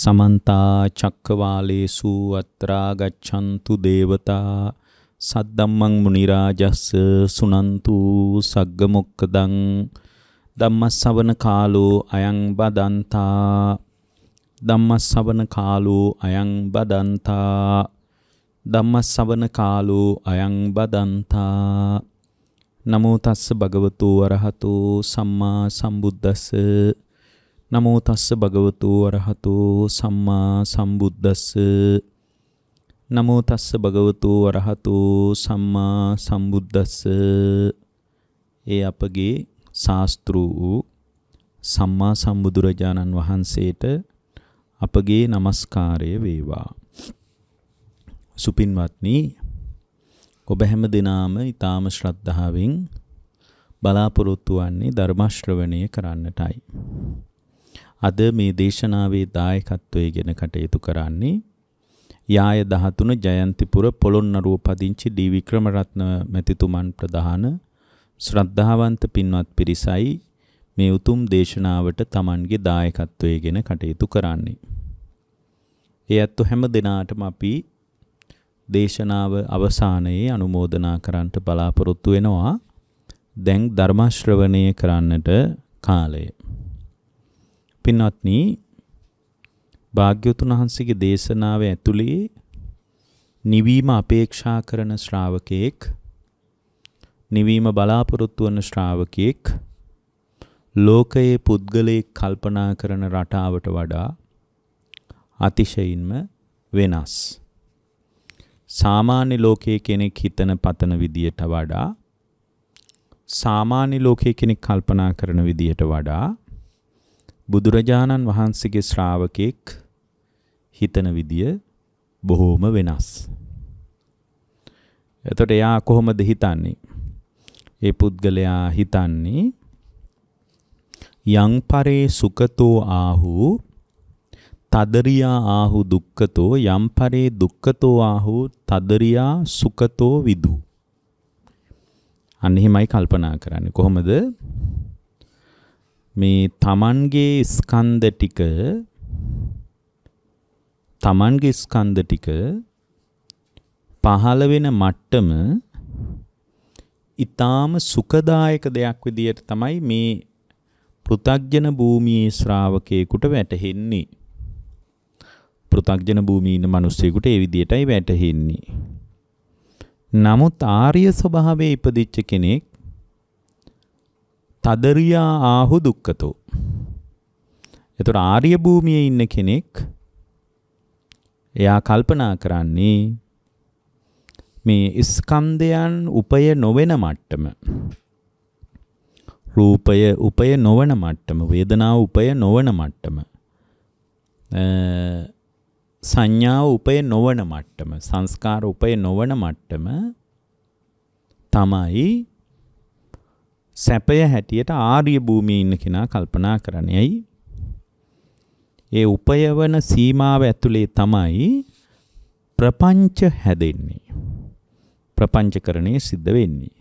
සමන්තා චක්කවාලේසු අත්‍රා ගච්ඡන්තු දේවතා සද්දම්මං මුනි රාජස්ස සුනන්තු සග්ග මොක්කදං ධම්මස්සවන කාලෝ අයං බදන්තා ධම්මස්සවන කාලෝ අයං බදන්තා ධම්මස්සවන කාලෝ අයං බදන්තා නමෝ තස්ස භගවතු වරහතෝ සම්මා සම්බුද්දස්ස නමෝ තස්ස භගවතු වරහතෝ සම්මා සම්බුද්දස්ස. නමෝ තස්ස භගවතු වරහතෝ සම්මා සම්බුද්දස්ස. ඒ අපගේ ශාස්ත්‍රු වූ සම්මා සම්බුදුරජාණන් වහන්සේට අපගේ নমස්කාරය වේවා. සුපින්වත්නි ඔබ හැම දිනාම ඊටාම ශ්‍රද්ධාවෙන් බලාපොරොත්තු වන්නේ ධර්ම ශ්‍රවණය කරන්නටයි. අද මේ දේශනාවේ දායකත්වයෙන් කටයුතු කරන්නේ යාය 13 ජයන්තිපුර පොළොන්නරුව පදිංචි ඩී වික්‍රමරත්න මැතිතුමන් ප්‍රධාන ශ්‍රද්ධාවන්ත පින්වත් පිරිසයි මේ උතුම් දේශනාවට Tamanගේ දායකත්වයෙන් කටයුතු කරන්නේ. ඒ අත්තු හැම දිනාටම අපි දේශනාව අවසානයේ අනුමෝදනා කරන්නට බලාපොරොත්තු වෙනවා. දැන් ධර්ම ශ්‍රවණය කරන්නට කාලය. පින්වත්නි භාග්‍යවතුන් වහන්සේගේ දේශනාව ඇතුළේ නිවීම අපේක්ෂා කරන ශ්‍රාවකෙක් නිවීම බලාපොරොත්තු වන ශ්‍රාවකෙක් ලෝකයේ පුද්ගලයෙක් කල්පනා කරන රටාවට වඩා අතිශයින්ම වෙනස්. සාමාන්‍ය ලෝකයේ කෙනෙක් හිතන පතන විදියට වඩා සාමාන්‍ය ලෝකයේ කෙනෙක් කල්පනා කරන විදියට වඩා බුදුරජාණන් වහන්සේගේ ශ්‍රාවකෙක් හිතන විදිය බොහෝම වෙනස්. එතකොට එයා කොහොමද හිතන්නේ? ඒ පුද්ගලයා හිතන්නේ යං පරේ සුකතෝ ආහු තදරියා ආහු දුක්කතෝ යම්පරේ දුක්කතෝ ආහු තදරියා සුකතෝ විදු. අන්න එහෙමයි කල්පනා කරන්නේ. කොහොමද මේ තමන්ගේ ස්කන්ධ ටික තමන්ගේ ස්කන්ධ ටික පහළ වෙන මට්ටම ඊටාම සුඛදායක දෙයක් විදියට තමයි මේ පෘ탁ජන භූමියේ ශ්‍රාවකයෙකුට වැටහෙන්නේ. පෘථග්ජන භූමියේ ඉන්න මිනිස්සෙකුට ඒ විදිහටයි වැටහෙන්නේ. නමුත් ආර්ය ස්වභාවයේ ඉපදිච්ච කෙනෙක් තදරියා ආහු දුක්ඛතෝ. එතකොට ආර්ය භූමියේ ඉන්න කෙනෙක් එයා කල්පනා කරන්නේ මේ ස්කන්ධයන් උපය නොවන මට්ටම රූපය උපය නොවන මට්ටම වේදනාව උපය නොවන මට්ටම සංඥාව උපය නොවන මට්ටම සංස්කාර උපය නොවන මට්ටම තමයි සැපය හැටියට ආර්ය භූමියේ ඉන්න කෙනා කල්පනා කරන්නේ. ඇයි? ඒ උපයවන සීමාව ඇතුලේ තමයි ප්‍රපංච හැදෙන්නේ. ප්‍රපංචකරණය සිද්ධ වෙන්නේ.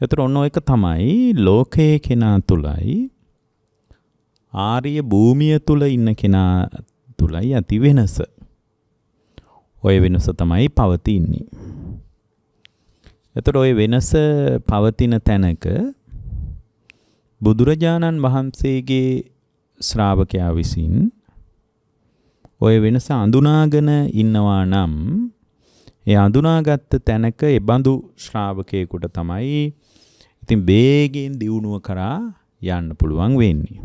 එතකොට ඔන්න ඔයක තමයි ලෝකයේ කෙනා තුලයි ආර්ය භූමිය තුල ඉන්න කෙනා තුලයි ඇති වෙනස. ඔය වෙනස තමයි පවතින්නේ. එතකොට ඔය වෙනස පවතින තැනක බුදුරජාණන් වහන්සේගේ ශ්‍රාවකයා විසින් ඔය වෙනස අඳුනාගෙන ඉන්නවා නම් ඒ අඳුනාගත්ත තැනක ඒ බඳු ශ්‍රාවකයෙකුට තමයි ඉතින් වේගයෙන් දියුණුව කරා යන්න පුළුවන් වෙන්නේ.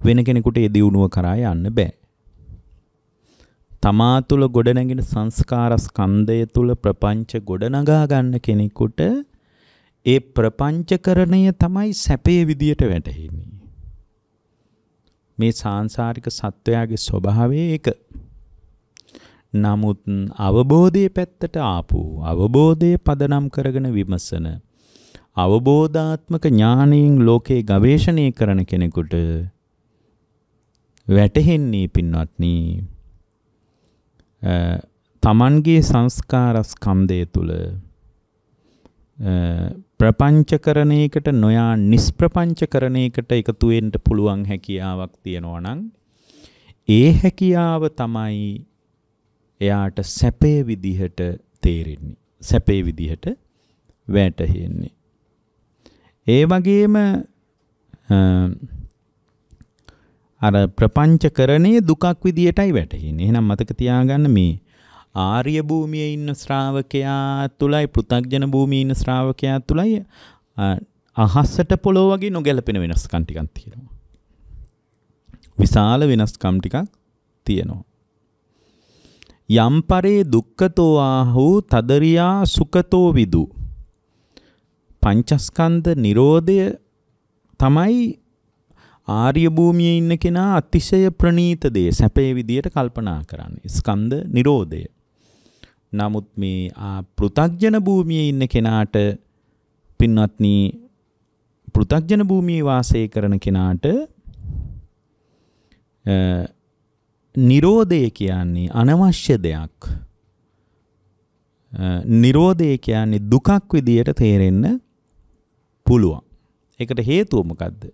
වෙන කෙනෙකුට ඒ දියුණුව කරා යන්න බෑ. තමා තුළ ගොඩනැගෙන සංස්කාර ස්කන්ධය තුළ ප්‍රපංච ගොඩනගා ගන්න කෙනෙකුට ඒ ප්‍රපංචකරණය තමයි සැපේ විදියට වැටහෙන්නේ. මේ සාංශාරික සත්වයාගේ ස්වභාවය ඒක. නමුත් අවබෝධයේ පැත්තට ආපු අවබෝධයේ පදනම් කරගෙන විමසන අවබෝධාත්මක ඥානයෙන් ලෝකේ ගවේෂණය කරන කෙනෙකුට වැටහෙන්නේ පින්වත්නි තමන්ගේ සංස්කාර ස්කන්ධය තුල ප්‍රපංචකරණයකට නොයා නිස්ප්‍රපංචකරණයකට එකතු වෙන්න පුළුවන් හැකියාවක් තියෙනවා නම් ඒ හැකියාව තමයි එයාට සැපේ විදිහට තේරෙන්නේ. සැපේ විදිහට වැටහෙන්නේ. ඒ වගේම අර ප්‍රපංචකරණයේ දුකක් විදියටයි වැටහෙන්නේ. එහෙනම් මතක තියාගන්න මේ ආර්ය භූමියේ ඉන්න ශ්‍රාවකයා තුලයි පෘථග්ජන භූමියේ ඉන්න ශ්‍රාවකයා තුලයි අහස්සට පොළොව වගේ නොගැලපෙන වෙනස්කම් ටිකක් තියෙනවා. විශාල වෙනස්කම් ටිකක් තියෙනවා. යම්පරේ දුක්ඛතෝ ආහු තදරියා සුඛතෝ විදු. පංචස්කන්ධ නිරෝධය තමයි ආර්ය භූමියේ ඉන්න කෙනා අතිශය ප්‍රනීත දේ සැපේ විදියට කල්පනා කරන්නේ. ස්කන්ධ නිරෝධය. නමුත් මේ පෘථග්ජන භූමියේ ඉන්න කෙනාට පින්වත්නි පෘථග්ජන භූමියේ වාසය කරන කෙනාට නිරෝධය කියන්නේ අනවශ්‍ය දෙයක්. නිරෝධය කියන්නේ දුකක් විදියට තේරෙන්න පුළුවන්. ඒකට හේතුව මොකද්ද?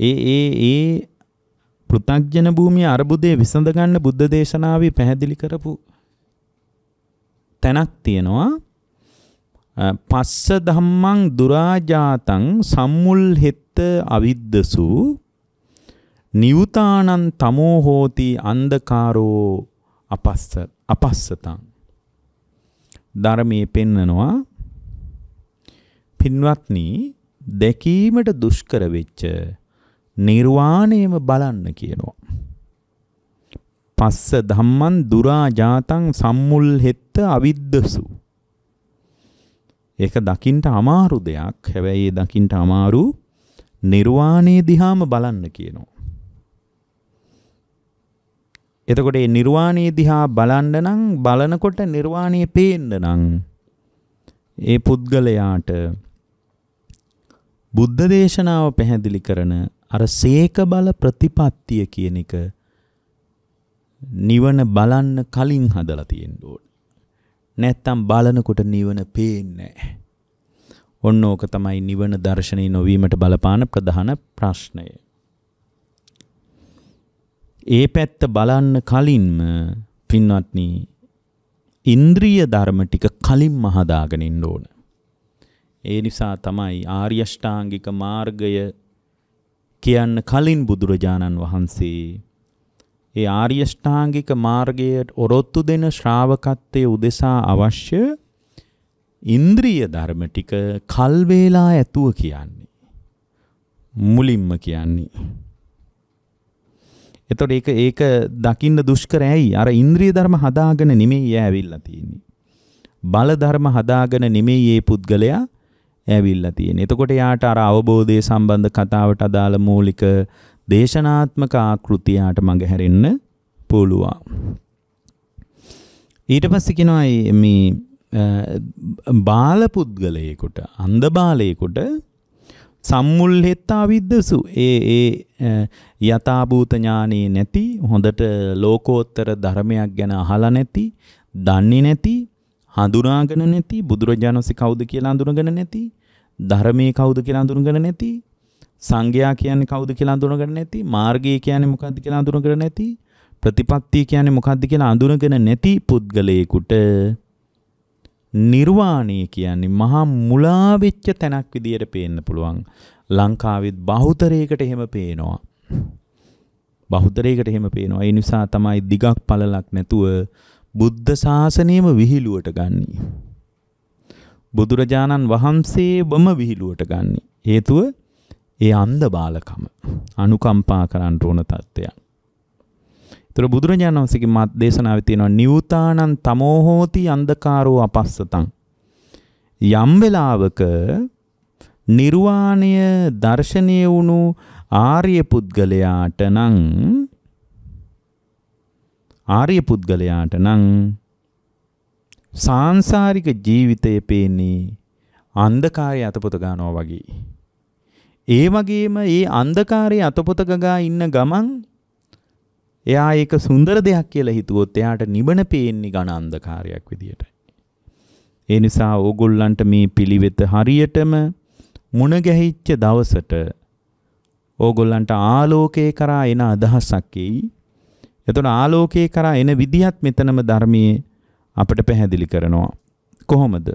ඒ ඒ ඒ පෘථග්ජන භූමිය අරබුදේ විසඳ ගන්න බුද්ධ දේශනාවේ පැහැදිලි කරපු තැනක් තියෙනවා. පස්ස ධම්මං දුරාජාතං සම්මුල් හෙත්ත අවිද්දසු නිවුතානං තමෝ හෝති අන්ධකාරෝ අපස්ස අපස්සතං. ධර්මයේ පෙන්නනවා පින්වත්නි දැකීමට දුෂ්කර වෙච්ච නිර්වාණයම බලන්න කියනවා. පස්ස ධම්මන් දුරා ජාතං සම්මුල් හෙත්ත අවිද්දසු. ඒක දකින්ට අමාරු දෙයක්. හැබැයි ඒ දකින්ට අමාරු නිර්වාණය දිහාම බලන්න කියනවා. එතකොට මේ නිර්වාණය දිහා බලන්න නම් බලනකොට නිර්වාණය පේන්න නම් ඒ පුද්ගලයාට බුද්ධ දේශනාව පැහැදිලි කරන අර සේක බල ප්‍රතිපත්තිය කියන එක නිවන බලන්න කලින් හදලා තියෙන්න ඕන. නැත්තම් බලනකොට නිවන පේන්නේ ඔන්න ඕක තමයි නිවන දර්ශනය නොවීමට බලපාන ප්‍රධාන ප්‍රශ්නය. ඒ පැත්ත බලන්න කලින්ම පින්වත්නි ඉන්ද්‍රිය ධර්ම ටික කලින්ම හදාගෙන ඉන්න ඕන. ඒ නිසා තමයි ආර්ය අෂ්ටාංගික මාර්ගය කියන්න කලින් බුදුරජාණන් වහන්සේ ඒ ආර්ය ෂ්ටාංගික මාර්ගයට ඔරොත්තු දෙන ශ්‍රාවකත්වයේ උදෙසා අවශ්‍ය ඉන්ද්‍රිය ධර්ම ටික කල් වේලා ඇතුව කියන්නේ. මුලින්ම කියන්නේ. එතකොට ඒක ඒක දකින්න දුෂ්කර ඇයි? අර ඉන්ද්‍රිය ධර්ම හදාගෙන නෙමෙයි ඇවිල්ලා තියෙන්නේ. බල ධර්ම හදාගෙන නෙමෙයි මේ පුද්ගලයා ඇවිල්ලා තියෙන්නේ. එතකොට යාට අර අවබෝධය සම්බන්ධ කතාවට අදාළ මූලික දේශනාත්මක ආකෘතියට මඟ හැරෙන්න පුළුවන්. ඊට පස්සේ කියනවා මේ බාල පුද්ගලයෙකුට අන්ධ බාලයෙකුට සම්මුල් හෙත්තා විද්දසු ඒ ඒ යථාභූත ඥානේ නැති හොඳට ලෝකෝත්තර ධර්මයක් ගැන අහලා නැති දන්නේ නැති හඳුනාගෙන නැති බුදුරජාණන් වහන්සේ කවුද කියලා හඳුනගෙන නැති ධර්මයේ කවුද කියලා හඳුනගෙන නැති සංඝයා කියන්නේ කවුද කියලා හඳුනගෙන නැති මාර්ගය කියන්නේ මොකක්ද කියලා හඳුනගෙන නැති ප්‍රතිපත්තිය කියන්නේ මොකක්ද කියලා හඳුනගෙන නැති පුද්ගලයෙකුට නිර්වාණය කියන්නේ මහා මුලා වෙච්ච තැනක් විදියට පේන්න පුළුවන්. ලංකාවෙත් බහුතරයකට එහෙම පේනවා. බහුතරයකට එහෙම පේනවා. ඒ නිසා තමයි දිගක් පළලක් නැතුව බුද්ධ ශාසනයම විහිළුවට ගන්නේ. බුදුරජාණන් වහන්සේවම විහිළුවට ගන්නේ. හේතුව ඒ අන්ධ බාලකම අනුකම්පා කරන්න ඕන තත්ත්වයක්. ඒතර බුදුරජාණන් වහන්සේගේ මත් දේශනාවේ තියෙනවා නිවුතානං තමෝ හෝති අන්ධකාරෝ අපස්සතං. යම් වෙලාවක නිර්වාණය දර්ශනය වුණු ආර්ය පුද්ගලයාට නම් ආර්ය පුද්ගලයාට නම් සාංසාරික ජීවිතය පේන්නේ අන්ධකාරය අතපොත ගන්නවා වගේ. ඒ වගේම ඒ අන්ධකාරයේ අතපොත ගගා ඉන්න ගමන් එයා ඒක සුන්දර දෙයක් කියලා හිතුවොත් එයාට නිවන පේන්නේ ඝන අන්ධකාරයක් විදියට. ඒ නිසා ඕගොල්ලන්ට මේ පිළිවෙත හරියටම මුණ ගැහිච්ච දවසට ඕගොල්ලන්ට ආලෝකේ කරා එන අදහසක් එයි. එතකොට ආලෝකයේ කරා එන විදිහත් මෙතනම ධර්මයේ අපිට පැහැදිලි කරනවා. කොහොමද?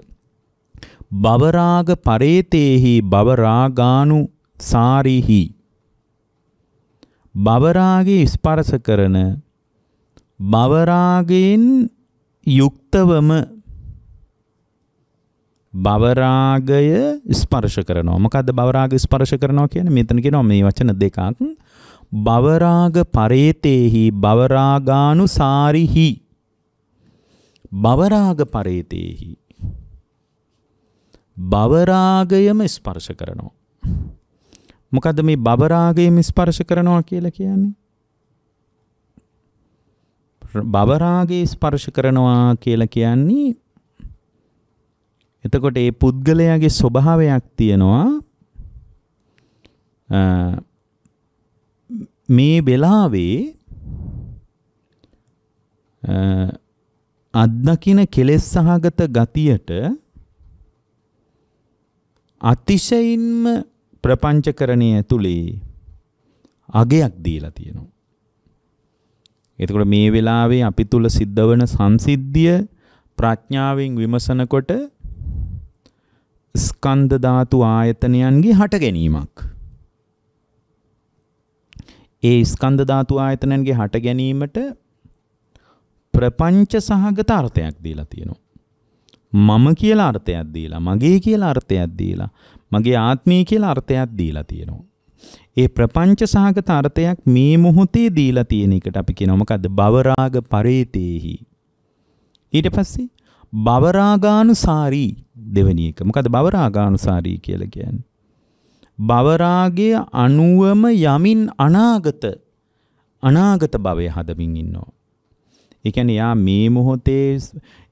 බවරාග පරේතේහි බවරාගානු සාරිහි බවරාගේ ස්පර්ශ කරන බවරාගයෙන් යුක්තවම බවරාගය ස්පර්ශ කරනවා. මොකද්ද බවරාග ස්පර්ශ කරනවා කියන්නේ? මෙතන කියනවා මේ වචන දෙකක්. බවරාග පරේතේහි බවරාගානුසාරිහි බවරාග පරේතේහි බවරාගයම ස්පර්ශ කරනවා. මොකද්ද මේ බවරාගයම ස්පර්ශ කරනවා කියලා කියන්නේ? බවරාගේ ස්පර්ශ කරනවා කියලා කියන්නේ එතකොට ඒ පුද්ගලයාගේ ස්වභාවයක් තියෙනවා මේ වෙලාවේ අත්දකින කෙලෙස් සහගත ගතියට අතිශයින්ම ප්‍රපංචකරණය ඇතුළේ අගයක් දීලා තියෙනවා. එතකොට මේ වෙලාවේ අපි තුල සිද්ධ වන සංසිද්ධිය ප්‍රඥාවෙන් විමසනකොට ස්කන්ධ ධාතු ආයතනයන්ගේ හට ගැනීමක්. ඒ ස්කන්ධ ධාතු ආයතනයන්ගේ හට ගැනීමට ප්‍රපංච සහගත අර්ථයක් දීලා තියෙනවා. මම කියලා අර්ථයක් දීලා, මගේ කියලා අර්ථයක් දීලා, මගේ ආත්මය කියලා අර්ථයක් දීලා තියෙනවා. ඒ ප්‍රපංච සහගත අර්ථයක් මේ මොහොතේ දීලා තියෙන එකට අපි කියනවා මොකද්ද? භවරාග පරේතේහි. ඊට පස්සේ භවරාගානුසාරී දෙවෙනි එක. මොකද්ද භවරාගානුසාරී කියලා කියන්නේ? භවරාගය අනුවම යමින් අනාගත අනාගත භවය හදමින් ඉන්නවා. ඒ කියන්නේ යා මේ මොහොතේ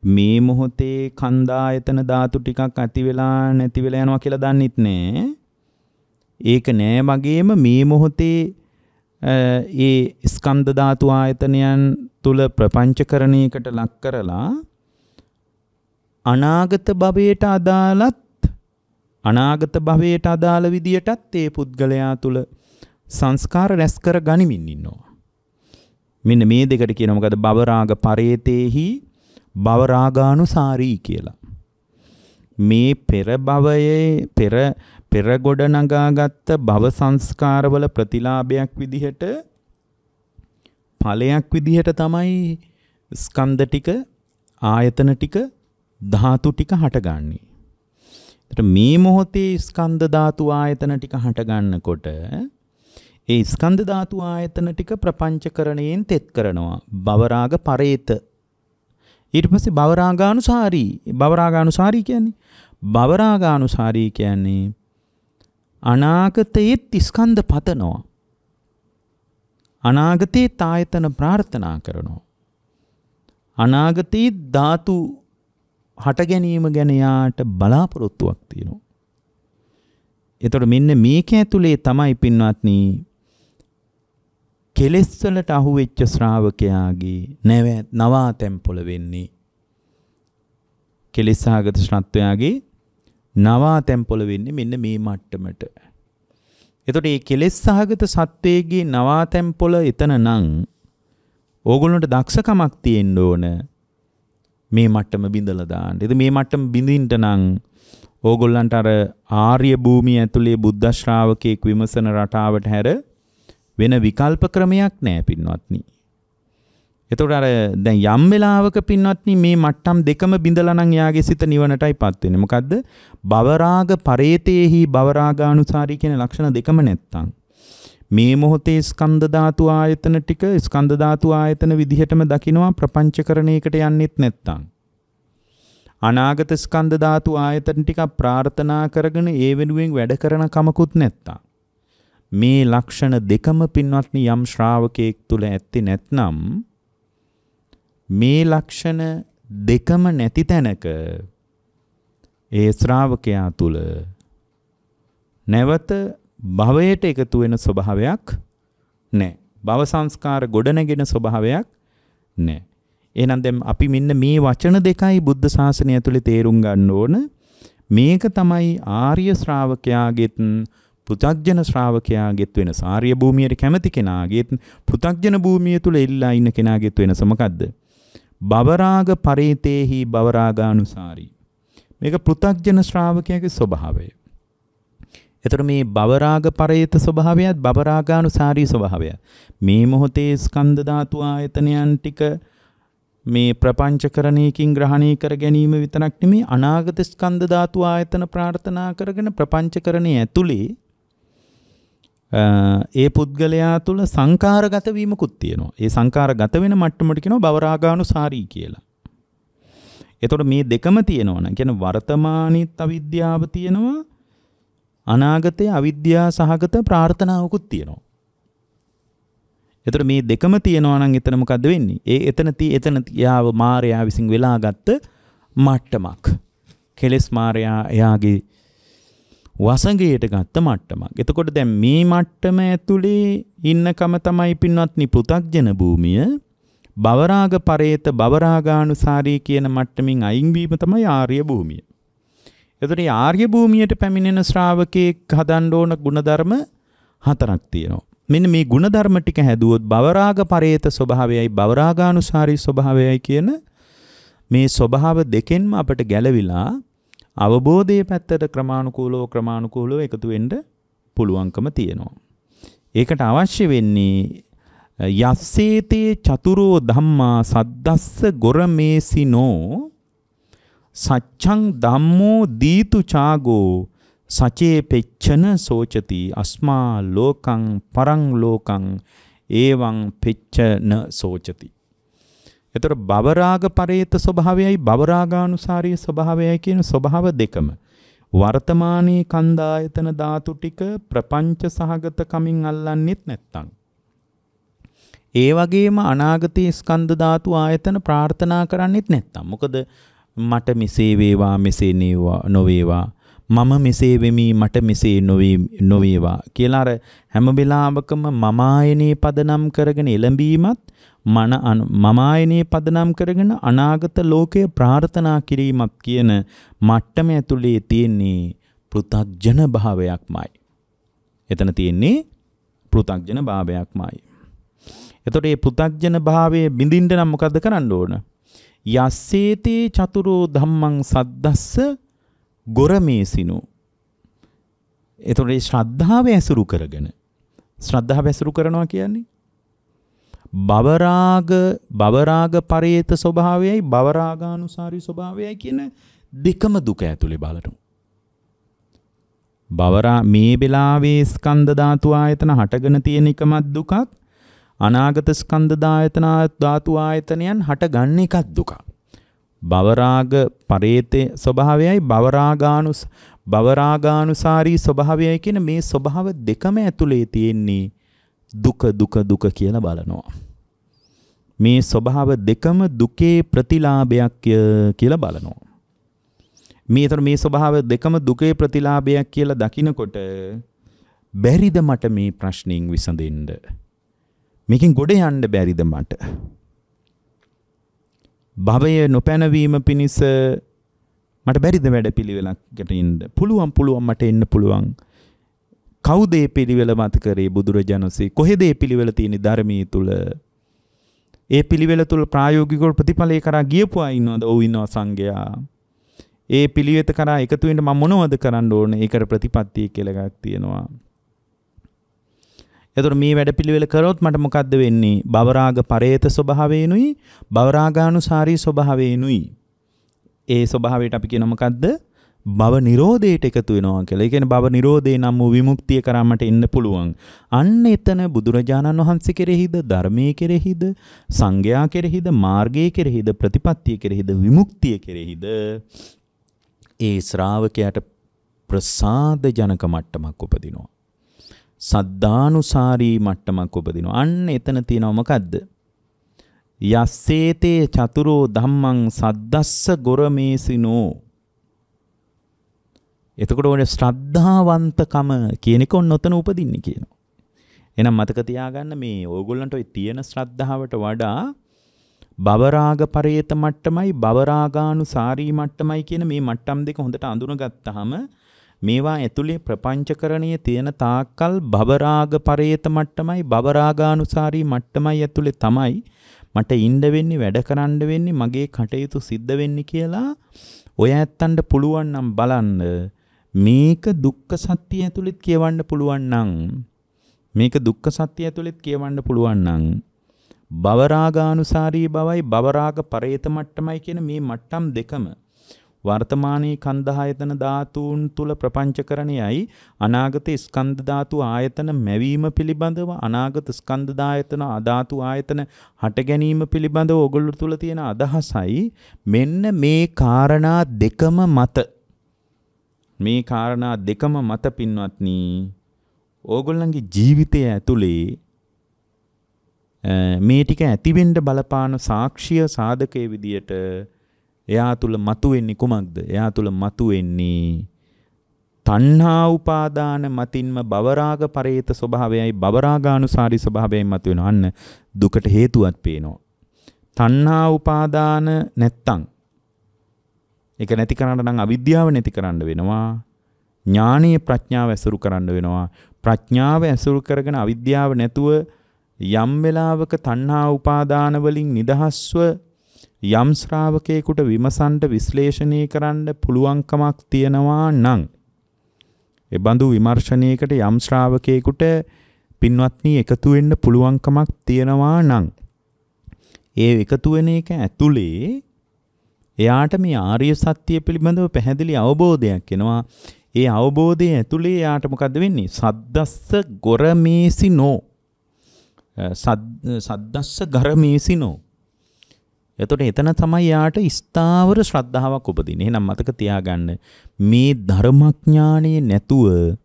මේ මොහොතේ කන්දායතන ධාතු ටිකක් ඇති වෙලා නැති වෙලා යනවා කියලා දන්නෙත් නෑ. ඒක නෑ වගේම මේ මොහොතේ ඒ ස්කන්ධ ධාතු ආයතනයන් තුල ප්‍රපංචකරණයකට ලක් කරලා අනාගත භවයට අදාළත් අනාගත භවයට අදාළ විදියටත් ඒ පුද්ගලයා තුල සංස්කාර රැස් කර ගනිමින් ඉන්නවා. මෙන්න මේ දෙකට කියනවා මොකද භවරාග පරේතේහි භවරාගානුසාරී කියලා. මේ පෙර භවයේ පෙර පෙර ගොඩ නගාගත්ත භව සංස්කාරවල ප්‍රතිලාභයක් විදිහට ඵලයක් විදිහට තමයි ස්කන්ධ ටික ආයතන ටික ධාතු ටික හටගන්නේ. එතට මේ මොහොතේ ස්කන්ධ ධාතු ආයතන ටික හටගන්නකොට ඒ ස්කන්ධ ධාතු ආයතන ටික ප්‍රපංචකරණයෙන් තෙත් කරනවා. භවරාග පරේත. ඊට පස්සේ භවරාගානුසාරී. භවරාගානුසාරී කියන්නේ භවරාගානුසාරී කියන්නේ අනාගතයේත් ස්කන්ධ පතනවා. අනාගතයේ ආයතන ප්‍රාර්ථනා කරනවා. අනාගතයේ ධාතු හට ගැනීම ගැන යාට බලාපොරොත්තුවක් තියෙනවා. එතකොට මෙන්න මේක ඇතුලේ තමයි පින්වත්නි කෙලෙස් වලට අහු වෙච්ච ශ්‍රාවකයාගේ නැව නවාතැන් පොළ වෙන්නේ කෙලෙසාගත ශ්‍රත්වයාගේ නවාතැන් පොළ වෙන්නේ මෙන්න මේ මට්ටමට. එතකොට මේ කෙලෙස් සහගත සත්වයේගේ නවාතැන් පොළ එතන නම් ඕගොල්ලන්ට දක්ෂකමක් තියෙන්න ඕන මේ මට්ටම බිඳලා දාන්න. ඉතින් මේ මට්ටම බිඳින්න නම් ඕගොල්ලන්ට අර ආර්ය භූමිය ඇතුලේ බුද්ධ ශ්‍රාවකෙක් විමසන රටාවට හැර වෙන විකල්ප ක්‍රමයක් නැහැ පින්වත්නි. එතකොට අර දැන් යම් වෙලාවක පින්වත්නි මේ මට්ටම් දෙකම බිඳලා නම් යාගේ සිත නිවනටයිපත් වෙන්නේ. මොකද්ද? භවරාග පරේතේහි භවරාගානුසාරී කියන ලක්ෂණ දෙකම නැත්තම් මේ මොහොතේ ස්කන්ධ ධාතු ආයතන ටික ස්කන්ධ ධාතු ආයතන විදිහටම දකිනවා ප්‍රපංචකරණයකට යන්නෙත් නැත්තම්. අනාගත ස්කන්ධ ධාතු ආයතන ටික ප්‍රාර්ථනා කරගෙන ඒ වෙනුවෙන් වැඩ කරන කමකුත් නැත්තම්. මේ ලක්ෂණ දෙකම පින්වත්නි යම් ශ්‍රාවකයෙක් තුල ඇත්තේ නැත්නම් මේ ලක්ෂණ දෙකම නැති තැනක ඒ ශ්‍රාවකයා තුල නැවත භවයට එකතු වෙන ස්වභාවයක් නැහැ. භව සංස්කාර ගොඩනැගෙන ස්වභාවයක් නැහැ. එහෙනම් දැන් අපි මෙන්න මේ වචන දෙකයි බුද්ධ ශාසනය ඇතුලේ තේරුම් ගන්න ඕන. මේක තමයි ආර්ය ශ්‍රාවකයාගෙත් පෘථග්ජන ශ්‍රාවකයාගෙත් වෙනස ආර්ය භූමියට කැමති කෙනාගෙත් පෘථග්ජන භූමිය තුල එල්ලා ඉන්න කෙනාගෙත් වෙනස මොකද්ද? බවරාග පරේතේහි බවරාගානුසාරී. මේක පෘථග්ජන ශ්‍රාවකයාගේ ස්වභාවය. එතකොට මේ බවරාග පරේත ස්වභාවයත් බවරාගානුසාරී ස්වභාවයත් මේ මොහොතේ ස්කන්ධ ධාතු ආයතනයන් ටික මේ ප්‍රපංචකරණයකින් ග්‍රහණය කර ගැනීම විතරක් නෙමේ අනාගත ස්කන්ධ ධාතු ආයතන ප්‍රාර්ථනා කරගෙන ප්‍රපංචකරණයේ ඇතුලේ ඒ පුද්ගලයා තුළ සංකාරගත වීමකුත් තියෙනවා. ඒ සංකාරගත වෙන මට්ටමට කියනවා බවරාගානුසාරී කියලා. එතකොට මේ දෙකම තියෙනවා නම් කියන්නේ වර්තමානීත් අවිද්‍යාව තියෙනවා අනාගතයේ අවිද්‍යා සහගත ප්‍රාර්ථනාවකුත් තියෙනවා. එතකොට මේ දෙකම තියෙනවා නම් එතන මොකද වෙන්නේ? ඒ එතන තී එතන යාව මායයා විසින් වෙලා ගත්ත මට්ටමක්. කෙලස් මායයා එයාගේ වසඟයට ගත්ත මට්ටමක්. එතකොට දැන් මේ මට්ටම ඇතුලේ ඉන්නකම තමයි පින්වත්නි පෘ탁ජන භූමිය බවරාග පරේත බවරාගානුසාරී කියන මට්ටමින් අයින් වීම තමයි ආර්ය භූමිය. එතකොට මේ ආර්ය භූමියට පැමිණෙන ශ්‍රාවකෙක් හදන්න ඕන ಗುಣධර්ම හතරක් තියෙනවා. මෙන්න මේ ಗುಣධර්ම ටික හැදුවොත් බවරාග පරේත ස්වභාවයයි බවරාගානුසාරී ස්වභාවයයි කියන මේ ස්වභාව දෙකෙන්ම අපට ගැලවිලා අවබෝධයේ පැත්තට ක්‍රමානුකූලව ක්‍රමානුකූලව එකතු වෙන්න පුළුවන්කම තියෙනවා. ඒකට අවශ්‍ය වෙන්නේ යස්සේතේ චතුරෝ ධම්මා සද්දස්ස ගොරමේසිනෝ සච්ඡං ධම්මෝ දීතු චාගෝ සචේ පෙච්චන සෝචති අස්මා ලෝකං පරං ලෝකං ඒවං පෙච්චන සෝචති. එතකොට භවරාග පරේත ස්වභාවයයි භවරාගානුසාරී ස්වභාවයයි කියන ස්වභාව දෙකම. වර්තමානයේ කන්දායතන ධාතු ටික ප්‍රපංච සහගත කමින් අල්ලන්නෙත් නැත්තම්. ඒ වගේම අනාගතයේ ස්කන්ධ ධාතු ආයතන ප්‍රාර්ථනා කරන්නෙත් නැත්තම්. මොකද මට මෙසේ වේවා මෙසේ නොවේවා මම මෙසේ වෙමි මට මෙසේ නොවේවා කියලා අර හැම වෙලාවකම මම ආයනේ පදනම් කරගෙන එළඹීමත් මන මම ආයනේ පදනම් කරගෙන අනාගත ලෝකය ප්‍රාර්ථනා කිරීමත් කියන මට්ටම ඇතුලේ තියෙන්නේ පෘථග්ජන භාවයක්මයි. එතන තියෙන්නේ පෘථග්ජන භාවයක්මයි. එතකොට මේ පෘථග්ජන භාවයේ බිඳින්න නම් මොකද්ද කරන්න ඕන? යස්සේතේ චතුරෝ ධම්මං සද්දස්ස ගොරමේසිනු. එතකොට මේ ශ්‍රද්ධාව ඇසුරු කරගෙන ශ්‍රද්ධාව ඇසුරු කරනවා කියන්නේ බවරාග බවරාග පරේත ස්වභාවයයි බවරාගානුසාරී ස්වභාවයයි කියන දෙකම දුක ඇතුලේ බලනු. බවරා මේ වෙලාවේ ස්කන්ධ ධාතු ආයතන හටගෙන තියෙන එකමත් දුකක් අනාගත ස්කන්ධ දායතන ධාතු ආයතනයන් හටගන්න එකක් දුක. භවරාග පරේතේ ස්වභාවයයි භවරාගානුස් භවරාගානුසාරී ස්වභාවයයි කියන මේ ස්වභාව දෙකම ඇතුලේ තියෙන්නේ දුක දුක දුක කියලා බලනවා. මේ ස්වභාව දෙකම දුකේ ප්‍රතිලාභයක් කියලා බලනවා. මේතර මේ ස්වභාව දෙකම දුකේ ප්‍රතිලාභයක් කියලා දකිනකොට බැරිද මට මේ ප්‍රශ්نين විසඳෙන්න? මේකෙන් ගොඩ යන්න බැරිද මට? භවය නොපැනවීම පිණිස මට බැරිද වැඩ පිළිවෙලකට ඉන්න පුළුවන් පුළුවන් මට එන්න පුළුවන්. කවුද ඒ පිළිවෙල මත කරේ බුදුරජාණන්සේ? කොහෙද ඒ පිළිවෙල තියෙන්නේ ධර්මයේ තුල? ඒ පිළිවෙල තුල ප්‍රායෝගිකව ප්‍රතිඵලය කරා ගියපු අය ඉන්නවද? ඔව් ඉන්නවා සංඝයා. ඒ පිළිවෙත කරා එකතු වෙන්න මම මොනවද කරන්න ඕනේ? ඒකට ප්‍රතිපත්තිය කියලා එකක් තියෙනවා. එතකොට මේ වැඩපිළිවෙල කරොත් මට මොකද්ද වෙන්නේ? භවරාග පරේත ස්වභාවේනුයි භවරාගානුසාරී ස්වභාවේනුයි. ඒ ස්වභාවයට අපි කියන මොකද්ද? භව නිරෝධයට එකතු වෙනවා කියලා. ඒ කියන්නේ භව නිරෝධේ නම් වූ විමුක්තිය කරාමට එන්න පුළුවන්. අන්න එතන බුදුරජාණන් වහන්සේ කෙරෙහිද ධර්මයේ කෙරෙහිද සංඝයා කෙරෙහිද මාර්ගයේ කෙරෙහිද ප්‍රතිපත්තිය කෙරෙහිද විමුක්තිය කෙරෙහිද ඒ ශ්‍රාවකයාට ප්‍රසාද ජනක මට්ටමක් උපදිනවා. සද්ධානුසාරී මට්ටමක් උපදිනවා. අන්න එතන තියෙනව මොකද්ද? යස්සේතේ චතුරෝ ධම්මං සද්දස්ස ගොරමේසිනෝ එතකොට ඔය ශ්‍රද්ධාවන්තකම කියන එක ඔන්න ඔතන උපදින්නේ කියනවා. එහෙනම් මතක තියාගන්න මේ ඕගොල්ලන්ට ඔය තියෙන ශ්‍රද්ධාවට වඩා බවරාග පරේත මට්ටමයි බවරාගානුසාරී මට්ටමයි කියන මේ මට්ටම් දෙක හොඳට අඳුනගත්තාම මේවා ඇතුලේ ප්‍රපංචකරණීය තියෙන තාක්කල් භවරාග පරේත මට්ටමයි භවරාගානුසාරී මට්ටමයි ඇතුලේ තමයි මට ඉන්න වෙන්නේ වැඩ කරන්න වෙන්නේ මගේ කටයුතු සිද්ධ වෙන්නේ කියලා ඔය ඇත්තන්ට පුළුවන් නම් බලන්න. මේක දුක්ඛ සත්‍ය ඇතුළෙත් කියවන්න පුළුවන් නම් මේක දුක්ඛ සත්‍ය ඇතුළෙත් කියවන්න පුළුවන් නම් භවරාගානුසාරී බවයි භවරාග පරේත මට්ටමයි කියන මේ මට්ටම් දෙකම වර්තමානයේ කන්දහායතන ධාතුන් තුල ප්‍රපංචකරණයයි අනාගත ස්කන්ධ ධාතු ආයතන මැවීම පිළිබඳව අනාගත ස්කන්ධ ධායතන ධාතු ආයතන හට ගැනීම පිළිබඳව ඔගොල්ලෝ තුල තියෙන අදහසයි මෙන්න මේ කාරණා දෙකම මත. මේ කාරණා දෙකම මත පින්වත්නි ඕගොල්ලන්ගේ ජීවිතය ඇතුලේ මේ ටික ඇතිවෙන්න බලපාන සාක්ෂිය සාධකයේ විදියට එයා තුල මතුවෙන්නේ කුමක්ද? එයා තුල මතුවෙන්නේ තණ්හා උපාදාන මතින්ම බවරාග පරේත ස්වභාවයයි බවරාගානුසාරී ස්වභාවයයි මතුවෙන අන්න දුකට හේතුවක් පේනවා. තණ්හා උපාදාන නැත්තම් ඒක නැති කරන්න නම් අවිද්‍යාව නැති කරන්න වෙනවා. ඥානීය ප්‍රඥාව ඇසුරු කරන්න වෙනවා. ප්‍රඥාව ඇසුරු කරගෙන අවිද්‍යාව නැතුව යම් වෙලාවක තණ්හා උපාදාන වලින් නිදහස්ව යම් ශ්‍රාවකයෙකුට විමසන්ට විශ්ලේෂණය කරන්න පුළුවන්කමක් තියෙනවා නම් ඒ බඳු විමර්ශනයකට යම් ශ්‍රාවකයෙකුට පින්වත්නි එකතු වෙන්න පුළුවන්කමක් තියෙනවා නම් ඒ එකතු වෙන එක ඇතුලේ එයාට මේ ආර්ය සත්‍ය පිළිබඳව පැහැදිලි අවබෝධයක් එනවා. ඒ අවබෝධය ඇතුලේ එයාට මොකද්ද වෙන්නේ? සද්දස්ස ගොරමේසිනෝ. සද්දස්ස ගරමේසිනෝ. එතකොට එතන තමයි යාට ස්ථාවර ශ්‍රද්ධාවක් උපදින්නේ. එහෙනම් මතක තියාගන්න මේ ධර්මඥානිය නැතුව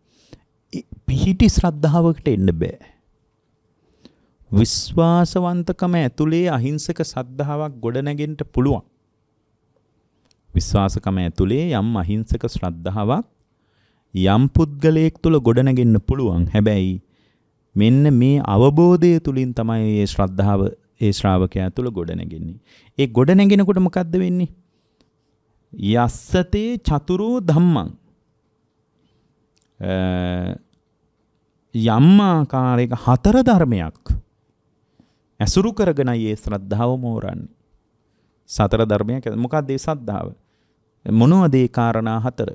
පිහිටි ශ්‍රද්ධාවකට එන්න බෑ. විශ්වාසවන්තකම ඇතුලේ අහිංසක සද්ධාාවක් ගොඩනැගෙන්න පුළුවන්. විශ්වාසකම ඇතුලේ යම් අහිංසක ශ්‍රද්ධාවක් යම් පුද්ගලයෙක් තුළ ගොඩනැගෙන්න පුළුවන්. හැබැයි මෙන්න මේ අවබෝධය තුලින් තමයි මේ ශ්‍රද්ධාව ඒ ශ්‍රාවකයා තුළ ගොඩනැගෙන්නේ. ඒ ගොඩනැගෙනකොට මොකද්ද වෙන්නේ? යස්සතේ චතුරෝ ධම්මං යම් ආකාරයක හතර ධර්මයක් ඇසුරු කරගෙන ඒ ශ්‍රද්ධාව මෝරන්නේ. සතර ධර්මයක් මොකක්ද ඒ සද්ධාව? මොනවද ඒ කාරණා හතර?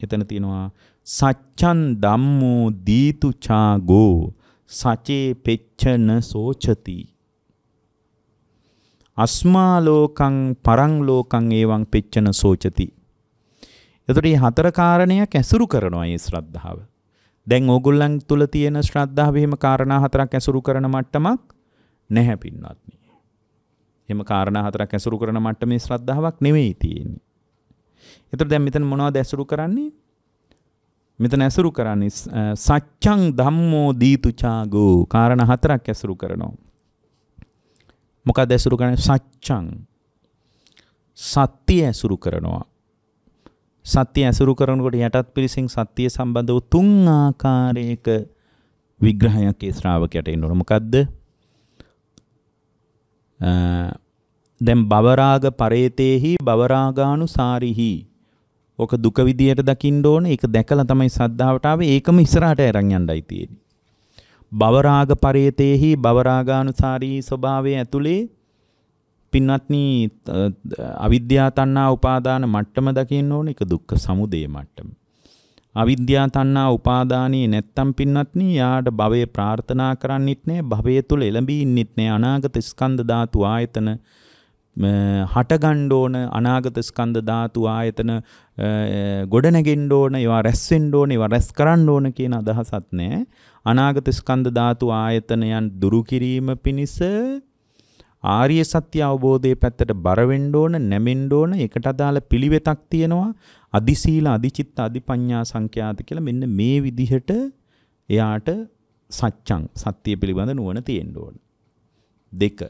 එතන තියෙනවා සච්ඡන් ධම්මෝ දීතු චාගෝ සචේ පෙච්චන සෝචති අස්මා ලෝකං පරං ලෝකං ඒවං පෙච්චන සෝචති. එතකොට මේ හතර කාරණයක් ඇසුරු කරනවා මේ ශ්‍රද්ධාව. දැන් ඕගොල්ලන් තුල තියෙන ශ්‍රද්ධාව එහෙම කාරණා හතරක් ඇසුරු කරන මට්ටමක් නැහැ පින්වත්නි. එහෙම කාරණා හතරක් ඇසුරු කරන මට්ටමේ ශ්‍රද්ධාවක් නෙවෙයි තියෙන්නේ. එතකොට දැන් මෙතන මොනවද ඇසුරු කරන්නේ? මෙතන ඇසුරු කරන්නේ සච්ඡං ධම්මෝ දීතුචාගෝ කාරණා හතරක් ඇසුරු කරනවා. මොකක්ද ඇසුරු කරන්නේ? සච්ඡං. සත්‍ය ඇසුරු කරනවා. සත්‍ය ඇසුරු කරනකොට යටත් පිරිසින් සත්‍ය සම්බන්ධව තුන් ආකාරයක විග්‍රහයක් ඒ ශ්‍රාවකයට එන්න ඕන. මොකද්ද? දැන් බවරාග පරේතේහි බවරාගානුසාරිහි ඕක දුක විදියට දකින්න ඕන. ඒක දැකලා තමයි සද්ධාවට ආවේ. ඒකම ඉස්සරහට අරන් යන්නයි තියෙන්නේ. භවරාග පරේතේහි භවරාගානුසාරී ස්වභාවය ඇතුලේ පින්වත්නි අවිද්‍යා තණ්හා උපාදාන මට්ටම දකින්න ඕනේ ඒක දුක්ඛ සමුදය මට්ටම. අවිද්‍යා තණ්හා උපාදානී නැත්තම් පින්වත්නි යාට භවයේ ප්‍රාර්ථනා කරන්නෙත් නෑ භවයේ තුල එළඹී ඉන්නෙත් නෑ අනාගත ස්කන්ධ ධාතු ආයතන හටගන්න ඕන අනාගත ස්කන්ධ ධාතු ආයතන ගොඩනැගෙන්න ඕන ඒවා රැස් වෙන්න ඕන ඒවා රැස් කරන්න ඕන කියන අදහසක් නැහැ අනාගත ස්කන්ධ ධාතු ආයතනයන් දුරු කිරීම පිණිස ආර්ය සත්‍ය අවබෝධයේ පැත්තට බර වෙන්න ඕන නැමෙන්න ඕන ඒකට අදාළ පිළිවෙතක් තියෙනවා. අදි සීල අදි චිත්ත අදි පඤ්ඤා සංඛ්‍යාත කියලා මෙන්න මේ විදිහට එයාට සත්‍යං සත්‍ය පිළිබඳ නුවණ තියෙන්න ඕන. දෙක.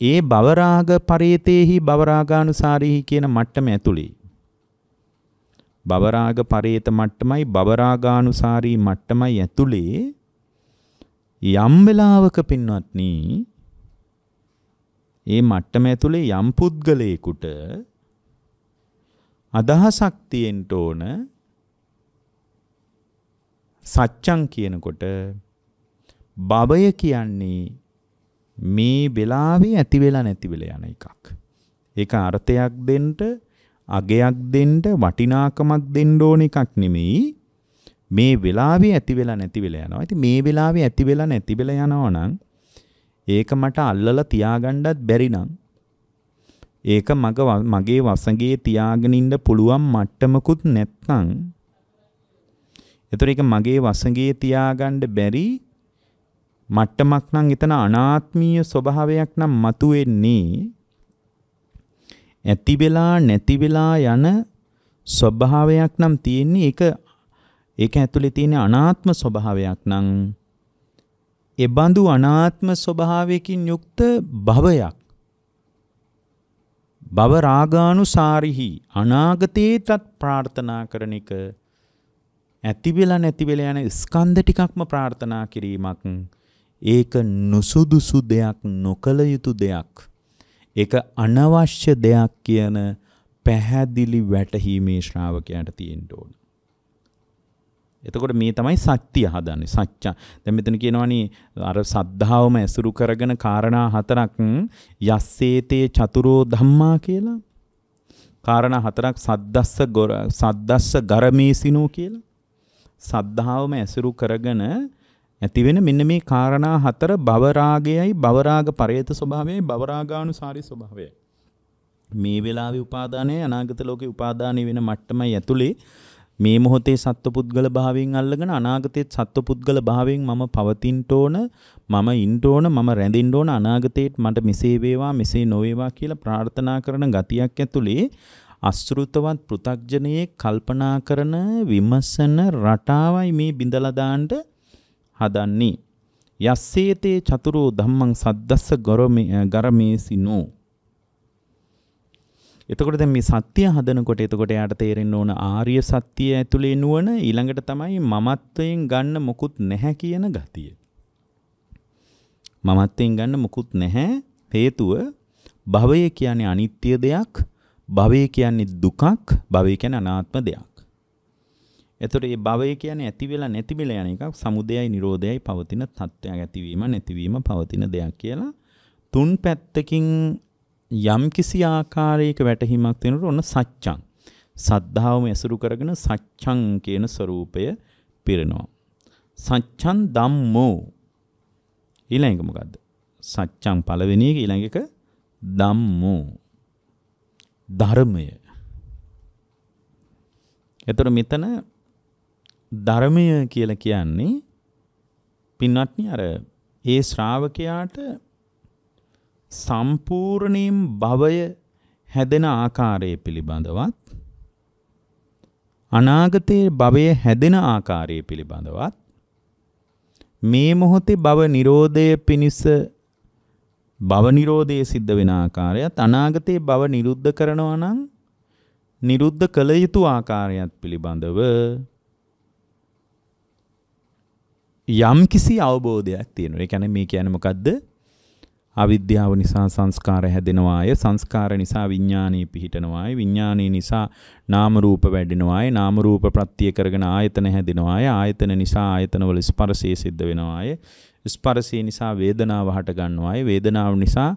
ඒ බවරාග පරේතේහි බවරාගානුසාරීහි කියන මට්ටම ඇතුළේ බවරාග පරේත මට්ටමයි බවරාගානුසාරී මට්ටමයි ඇතුළේ යම් වෙලාවක පින්වත්නි ඒ මට්ටම ඇතුළේ යම් පුද්ගලයෙකුට අදහසක් තියෙන්න ඕන සත්‍යං කියනකොට භවය කියන්නේ මේ වෙලාවේ ඇති වෙලා නැති වෙලා යන එකක්. ඒක අර්ථයක් දෙන්න, අගයක් දෙන්න, වටිනාකමක් දෙන්න ඕන එකක් නෙමෙයි. මේ වෙලාවේ ඇති වෙලා නැති වෙලා යනවා. ඉතින් මේ වෙලාවේ ඇති වෙලා නැති වෙලා යනවා නම් ඒක මට අල්ලලා තියාගන්නත් බැරි නම් ඒක මග මගේ වසඟේ තියාගෙන ඉන්න පුළුවන් මට්ටමකුත් නැත්නම් එතකොට ඒක මගේ වසඟේ තියාගන්න බැරි මට්ටමක් නම් එතන අනාත්මීය ස්වභාවයක් නම් මතුවෙන්නේ ඇති වෙලා නැති වෙලා යන ස්වභාවයක් නම් තියෙන්නේ ඒක. ඒක ඇතුලේ තියෙන අනාත්ම ස්වභාවයක් නම්. ඒ බඳු අනාත්ම ස්වභාවයකින් යුක්ත භවයක්. භව රාගානුසාරිහි අනාගතේටත් ප්‍රාර්ථනා කරන එක ඇති වෙලා නැති වෙලා යන ස්කන්ධ ටිකක්ම ප්‍රාර්ථනා කිරීමක්. ඒක නුසුදුසු දෙයක් නොකල යුතු දෙයක්. ඒක අනවශ්‍ය දෙයක් කියන පැහැදිලි වැටහීමේ ශ්‍රාවකයාට තියෙන්න ඕන එතකොට මේ තමයි සත්‍ය හදන්නේ සත්‍ය. දැන් මෙතන කියනවනේ අර සද්ධාවම ඇසුරු කරගෙන කාරණා හතරක් යස්සේතේ චතුරෝ ධම්මා කියලා. කාරණා හතරක් සද්දස්ස ගොර සද්දස්ස ගරමේසිනෝ කියලා. සද්ධාවම ඇසුරු කරගෙන ඇති වෙන මෙන්න මේ කාරණා හතර භවරාගයයි භවරාග පරේත ස්වභාවයයි භවරාගානුසාරී ස්වභාවයයි. මේ වෙලාවේ උපාදානයයි අනාගත ලෝකේ උපාදානය වෙන මට්ටමයි ඇතුලේ මේ මොහොතේ සත්වපුද්ගල භාවයෙන් අල්ලගෙන අනාගතයේත් සත්වපුද්ගල භාවයෙන් මම පවතින්න ඕන මම ඉන්න ඕන මම රැඳෙන්න ඕන අනාගතයේත් මට මෙසේ වේවා මෙසේ නොවේවා කියලා ප්‍රාර්ථනා කරන ගතියක් ඇතුලේ අසෘතවත් පෘ탁ජනයේ කල්පනා කරන විමසන රටාවයි මේ බිඳලා දාන්න හදන්නේ යස්සේතේ චතුරෝ ධම්මං සද්දස්ස ගරමේසිනෝ එතකොට දැන් මේ සත්‍ය හදනකොට එතකොට යාට තේරෙන්න ඕන ආර්ය සත්‍ය ඇතුලේ නුවණ ඊළඟට තමයි මමත්වයෙන් ගන්න මොකුත් නැහැ කියන ගතිය. මමත්වයෙන් ගන්න මොකුත් නැහැ හේතුව භවය කියන්නේ අනිත්‍ය දෙයක්, භවය කියන්නේ දුකක්, භවය කියන්නේ අනාත්ම දෙයක්. එතකොට මේ භවය කියන්නේ ඇති වෙලා නැති වෙලා යන එකක්, සමුදයයි නිරෝධයයි පවතින තත්ත්වයක් ඇතිවීම නැතිවීම පවතින දෙයක් කියලා තුන් පැත්තකින් යම් කිසි ආකාරයක වැටහීමක් තියෙනකොට ඔන්න සත්‍යං. සද්ධාවම ඇසුරු කරගෙන සත්‍යං කියන ස්වરૂපය පිරෙනවා. සත්‍යං ධම්මෝ ඊළඟ එක මොකද්ද? සත්‍යං පළවෙනි එක ඊළඟ එක ධම්මෝ ධර්මය. එතකොට මෙතන ධර්මය කියලා කියන්නේ පින්වත්නි අර ඒ ශ්‍රාවකයාට සම්පූර්ණයෙන් භවය හැදෙන ආකාරය පිළිබඳවත් අනාගතයේ භවය හැදෙන ආකාරය පිළිබඳවත් මේ මොහොතේ භව නිරෝධය පිණිස භව නිරෝධයේ සිද්ධ වෙන ආකාරයත් අනාගතයේ භව නිරුද්ධ කරනවා නම් නිරුද්ධ කළ යුතු ආකාරයත් පිළිබඳව යම්කිසි අවබෝධයක් තියෙනවා. ඒ කියන්නේ මේ කියන්නේ මොකද්ද? අවිද්‍යාව නිසා සංස්කාර හැදෙනවාය සංස්කාර නිසා විඥානීය පිහිටනවාය විඥානීය නිසා නාම රූප වැඩෙනවාය නාම රූප ප්‍රත්‍ය කරගෙන ආයතන හැදෙනවාය ආයතන නිසා ආයතනවල ස්පර්ශය සිද්ධ වෙනවාය ස්පර්ශය නිසා වේදනාව හට ගන්නවාය වේදනාව නිසා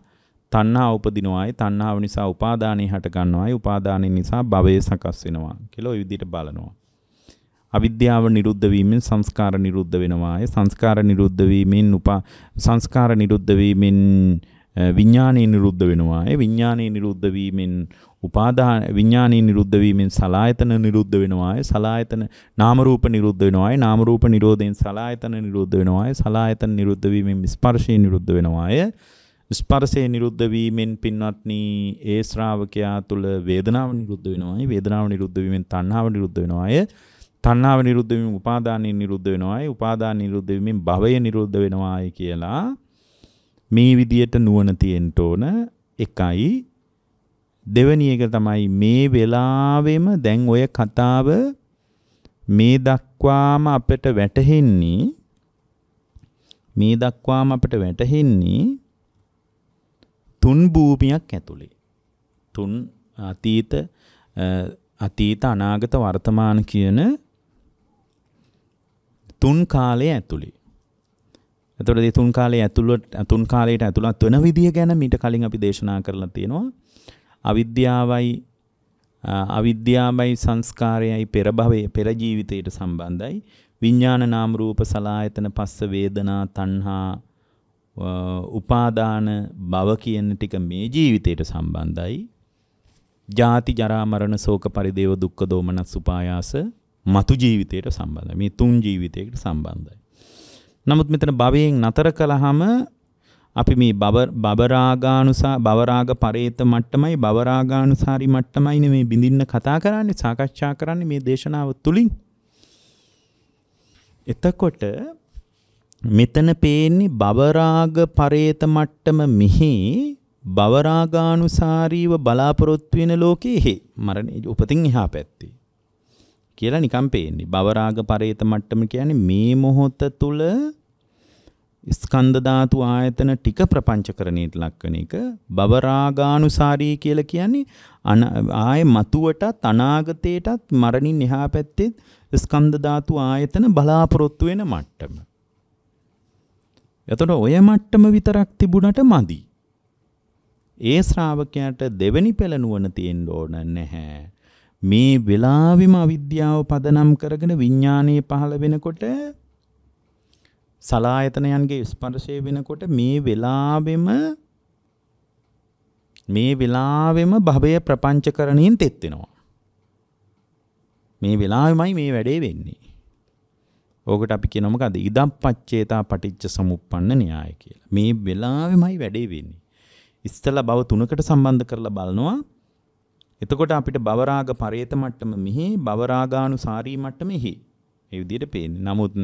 තණ්හා උපදිනවාය තණ්හාව නිසා උපාදානෙ හට ගන්නවාය උපාදානෙ නිසා භවය සකස් වෙනවා කියලා ওই විදිහට බලනවා අවිද්‍යාව නිරුද්ධ වීමෙන් සංස්කාර නිරුද්ධ වෙනවාය. සංස්කාර නිරුද්ධ වීමෙන් උපා සංස්කාර නිරුද්ධ වීමෙන් විඥානීය නිරුද්ධ වෙනවාය. විඥානීය නිරුද්ධ වීමෙන් උපාදාන විඥානීය නිරුද්ධ වීමෙන් සලායතන නිරුද්ධ වෙනවාය. සලායතන නාම රූප නිරුද්ධ වෙනවාය. නාම රූප නිරෝධයෙන් සලායතන නිරුද්ධ වෙනවාය. සලායතන නිරුද්ධ වීමෙන් ස්පර්ශය නිරුද්ධ වෙනවාය. ස්පර්ශය නිරුද්ධ වීමෙන් පින්වත්නි ඒ ශ්‍රාවකයා තුළ වේදනාව නිරුද්ධ වෙනවායි. වේදනාව නිරුද්ධ වීමෙන් තණ්හාව නිරුද්ධ වෙනවාය. තණ්හාව නිරුද්ධ වීම උපාදානය නිරුද්ධ වෙනවායි උපාදාන නිරුද්ධ වීමෙන් භවය නිරුද්ධ වෙනවායි කියලා මේ විදියට නුවණ තියෙන්න ඕන එකයි. දෙවැනි එක තමයි මේ වෙලාවෙම දැන් ඔය කතාව මේ දක්වාම අපිට වැටහෙන්නේ මේ දක්වාම අපිට වැටහෙන්නේ තුන් භූමියක් ඇතුලේ. තුන් අතීත අතීත අනාගත වර්තමාන කියන තුන් කාලය ඇතුළේ. එතකොට මේ තුන් කාලයේ ඇතුළට තුන් කාලයට ඇතුළත් වෙන විදිය ගැන මීට කලින් අපි දේශනා කරලා තියෙනවා. අවිද්‍යාවයි අවිද්‍යාවයි සංස්කාරයයි පෙර භවයේ පෙර ජීවිතයට සම්බන්ධයි. විඥාන නාම රූප සලායතන පස්ස වේදනා තණ්හා උපාදාන භව කියන ටික මේ ජීවිතයට සම්බන්ධයි. ජාති ජරා මරණ ශෝක පරිදේව දුක්ඛ දෝමනස් උපායාස මතු ජීවිතයට සම්බන්ධයි. මේ තුන් ජීවිතයකට සම්බන්ධයි. නමුත් මෙතන භවයෙන් නතර කළාම අපි මේ බවරාගානුසා බවරාග පරේත මට්ටමයි බවරාගානුසාරි මට්ටමයිනේ මේ බිඳින්න කතා කරන්නේ සාකච්ඡා කරන්නේ මේ දේශනාව තුලින්. එතකොට මෙතන පේන්නේ බවරාග පරේත මට්ටම මිහි බවරාගානුසාරීව බලාපොරොත්තු වෙන ලෝකයේ හේ මරණය උපතින් එහා පැත්තේ කියලා නිකම් පේන්නේ. බවරාග පරේත මට්ටම කියන්නේ මේ මොහොත තුල ස්කන්ධ ධාතු ආයතන ටික ප්‍රපංචකරණයට ලක්වන එක බවරාගානුසාරී කියලා කියන්නේ ආයේ මතුවටත් අනාගතයටත් මරණින් එහා පැත්තේ ස්කන්ධ ධාතු ආයතන බලාපොරොත්තු වෙන මට්ටම. එතකොට ඔය මට්ටම විතරක් තිබුණට මදි. ඒ ශ්‍රාවකයාට දෙවෙනි පෙළ නුවණ තියෙන්න ඕන නැහැ. මේ වෙලාවෙම අවිද්‍යාව පදනම් කරගෙන විඥානයේ පහළ වෙනකොට සලායතනයන්ගේ ස්පර්ශය වෙනකොට මේ වෙලාවෙම මේ වෙලාවෙම භවය ප්‍රපංචකරණයෙන් තෙත් වෙනවා. මේ වෙලාවෙමයි මේ වැඩේ වෙන්නේ. ඕකට අපි කියන මොකද ඉදප්පච්චේතා පටිච්ච සමුප්පන්න න්‍යාය කියලා. මේ වෙලාවෙමයි වැඩේ වෙන්නේ. ඉස්සලා භව තුනකට සම්බන්ධ කරලා බලනවා. එතකොට අපිට භවරාග පරේත මට්ටම මෙහි භවරාගානුසාරී මට්ටම එහි. ඒ විදිහට පේන්නේ. නමුත්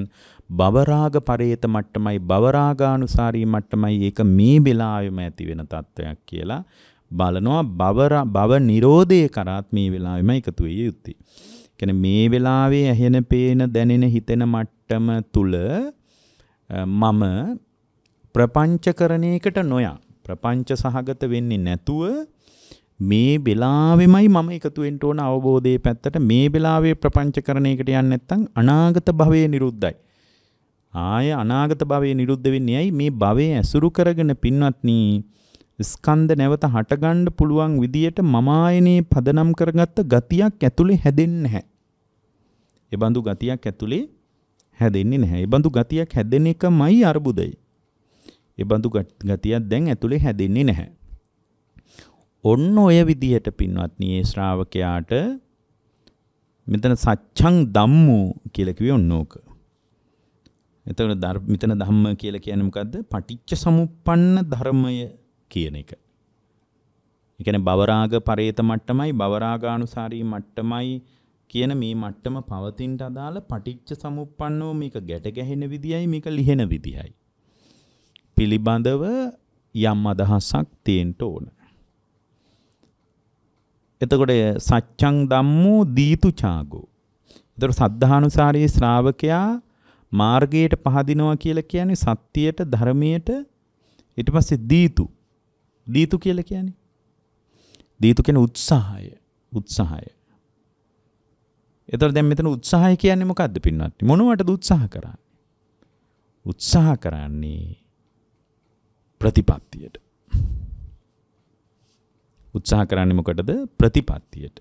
භවරාග පරේත මට්ටමයි භවරාගානුසාරී මට්ටමයි ඒක මේ වෙලාවෙම ඇති වෙන තත්වයක් කියලා බලනවා භව භව නිරෝධය කරාත් මේ වෙලාවෙම එකතු වෙ යුත්තේ. කියන්නේ මේ වෙලාවේ ඇහෙන පේන දැනෙන හිතෙන මට්ටම තුල මම ප්‍රපංචකරණයකට නොයා ප්‍රපංච සහගත වෙන්නේ නැතුව මේ වෙලාවෙමයි මම එකතු වෙන්න ඕන අවබෝධයේ පැත්තට මේ වෙලාවේ ප්‍රපංචකරණයකට යන්නේ නැත්නම් අනාගත භවයේ නිරුද්ධයි. ආය අනාගත භවයේ නිරුද්ධ වෙන්නේ ඇයි මේ භවයේ ඇසුරු කරගෙන පින්වත්නි ස්කන්ධ නැවත හටගන්න පුළුවන් විදියට මම ආයනේ පදනම් කරගත්ත ගතියක් ඇතුලේ හැදෙන්නේ නැහැ. ඒ බඳු ගතියක් ඇතුලේ හැදෙන්නේ නැහැ. ඒ බඳු ගතියක් හැදෙන එකමයි අර්බුදය. ඒ බඳු ගතියක් දැන් ඇතුලේ හැදෙන්නේ නැහැ. ඔන්න ඔය විදිහට පින්වත්නි මේ ශ්‍රාවකයාට මෙතන සච්ඡං ධම්මු කියලා කිව්වේ ඔන්න ඕක. එතකොට මෙතන ධම්ම කියලා කියන්නේ මොකද්ද? පටිච්ච සමුප්පන්න ධර්මය කියන එක. ඒ කියන්නේ බවරාග පරේත මට්ටමයි බවරාගානුසාරී මට්ටමයි කියන මේ මට්ටම පවතිනට අදාළ පටිච්ච සමුප්පන්නව මේක ගැට ගැහෙන විදියයි මේක ලිහෙන විදියයි. පිළිබඳව යම් අදහසක් තියෙන්න ඕන. එතකොට සච්ඡං ධම්මෝ දීතු චාගෝ. එතකොට සද්ධානුසාරී ශ්‍රාවකයා මාර්ගයට පහදිනවා කියලා කියන්නේ සත්‍යයට ධර්මයට ඊට පස්සේ දීතු. දීතු කියලා කියන්නේ දීතු කියන උත්සාහය. උත්සාහය. එතකොට දැන් මෙතන උත්සාහය කියන්නේ මොකද්ද පින්වත්නි? මොනවටද උත්සාහ කරන්නේ? උත්සාහ කරන්නේ ප්‍රතිපත්තියට. උත්සාහ කරන්නේ මොකටද? ප්‍රතිපත්තියට.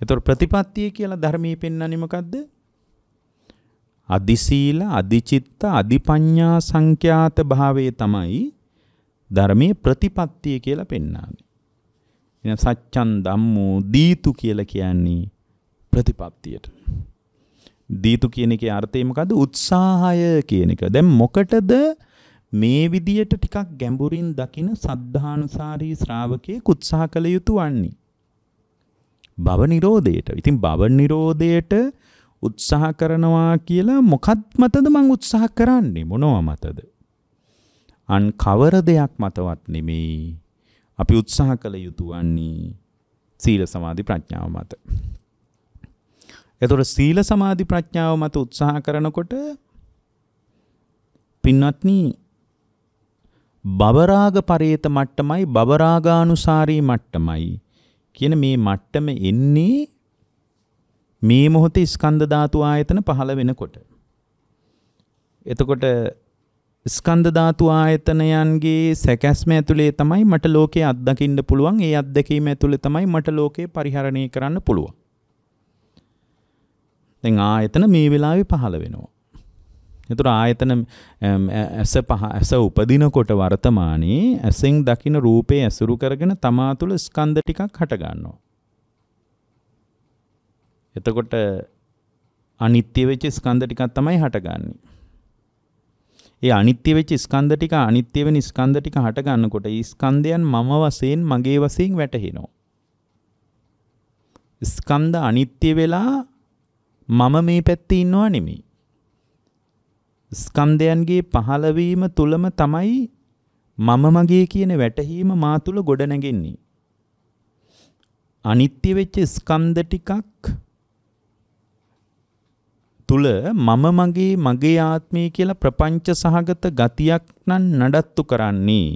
එතකොට ප්‍රතිපත්තිය කියලා ධර්මයේ පෙන්වන්නේ මොකද්ද? අදිසීල, අදිචිත්ත, අදිපඤ්ඤා සංඛ්‍යාත භාවයේ තමයි ධර්මයේ ප්‍රතිපත්තිය කියලා පෙන්වන්නේ. එන සච්ඡන් ධම්මෝ දීතු කියලා කියන්නේ ප්‍රතිපත්තියට. දීතු කියන එකේ අර්ථය මොකද්ද? උත්සාහය කියන එක. දැන් මොකටද මේ විදියට ටිකක් ගැඹුරින් දකින සද්ධානුසාරී ශ්‍රාවකයෙක් උත්සාහ කළ යුතු වන්නේ? භව නිරෝධයට. ඉතින් භව නිරෝධයට උත්සාහ කරනවා කියලා මොකත් මතද මං උත්සාහ කරන්නේ මොනවා මතද? අන් කවර දෙයක් මතවත් නෙමෙයි අපි උත්සාහ කළ යුතු වන්නේ සීල සමාධි ප්‍රඥාව මත. එතකොට සීල සමාධි ප්‍රඥාව මත උත්සාහ කරනකොට පින්වත්නි බවරාග පරේත මට්ටමයි බවරාගානුසාරී මට්ටමයි කියන මේ මට්ටම එන්නේ මේ මොහොතේ ස්කන්ධ ධාතු ආයතන පහළ වෙනකොට. එතකොට ස්කන්ධ ධාතු ආයතනයන්ගේ සැකැස්ම ඇතුලේ තමයි මට ලෝකේ අත්දකින්න පුළුවන්. ඒ අත්දැකීම ඇතුලේ තමයි මට ලෝකේ පරිහරණය කරන්න පුළුවන්. දැන් ආයතන මේ වෙලාවේ පහළ වෙනවා. එතුර ආයතන ඇස පහ ඇස උපදිනකොට වර්තමානයේ ඇසෙන් දකින රූපේ ඇසුරු කරගෙන තමා තුළ ස්කන්ධ ටිකක් හටගන්නවා. එතකොට අනිත්‍ය වෙච්ච ස්කන්ධ ටිකක් තමයි හටගන්නේ. ඒ අනිත්‍ය වෙච්ච ස්කන්ධ ටික අනිත්‍ය වෙන ස්කන්ධ ටික හට ගන්නකොට ඒ ස්කන්ධයන් මම වශයෙන් මගේ වශයෙන් වැටහෙනවා. ස්කන්ධ අනිත්‍ය වෙලා මම මේ පැත්තේ ඉන්නවා නෙමෙයි. ස්කන්ධයන්ගේ පහළවීම තුලම තමයි මම මගේ කියන වැටහීම මා තුල ගොඩ නැගෙන්නේ. අනිත්‍ය වෙච්ච ස්කන්ධ ටිකක් තුල මම මගේ මගේ ආත්මය කියලා ප්‍රපංච සහගත ගතියක් නම් නඩත්තු කරන්නේ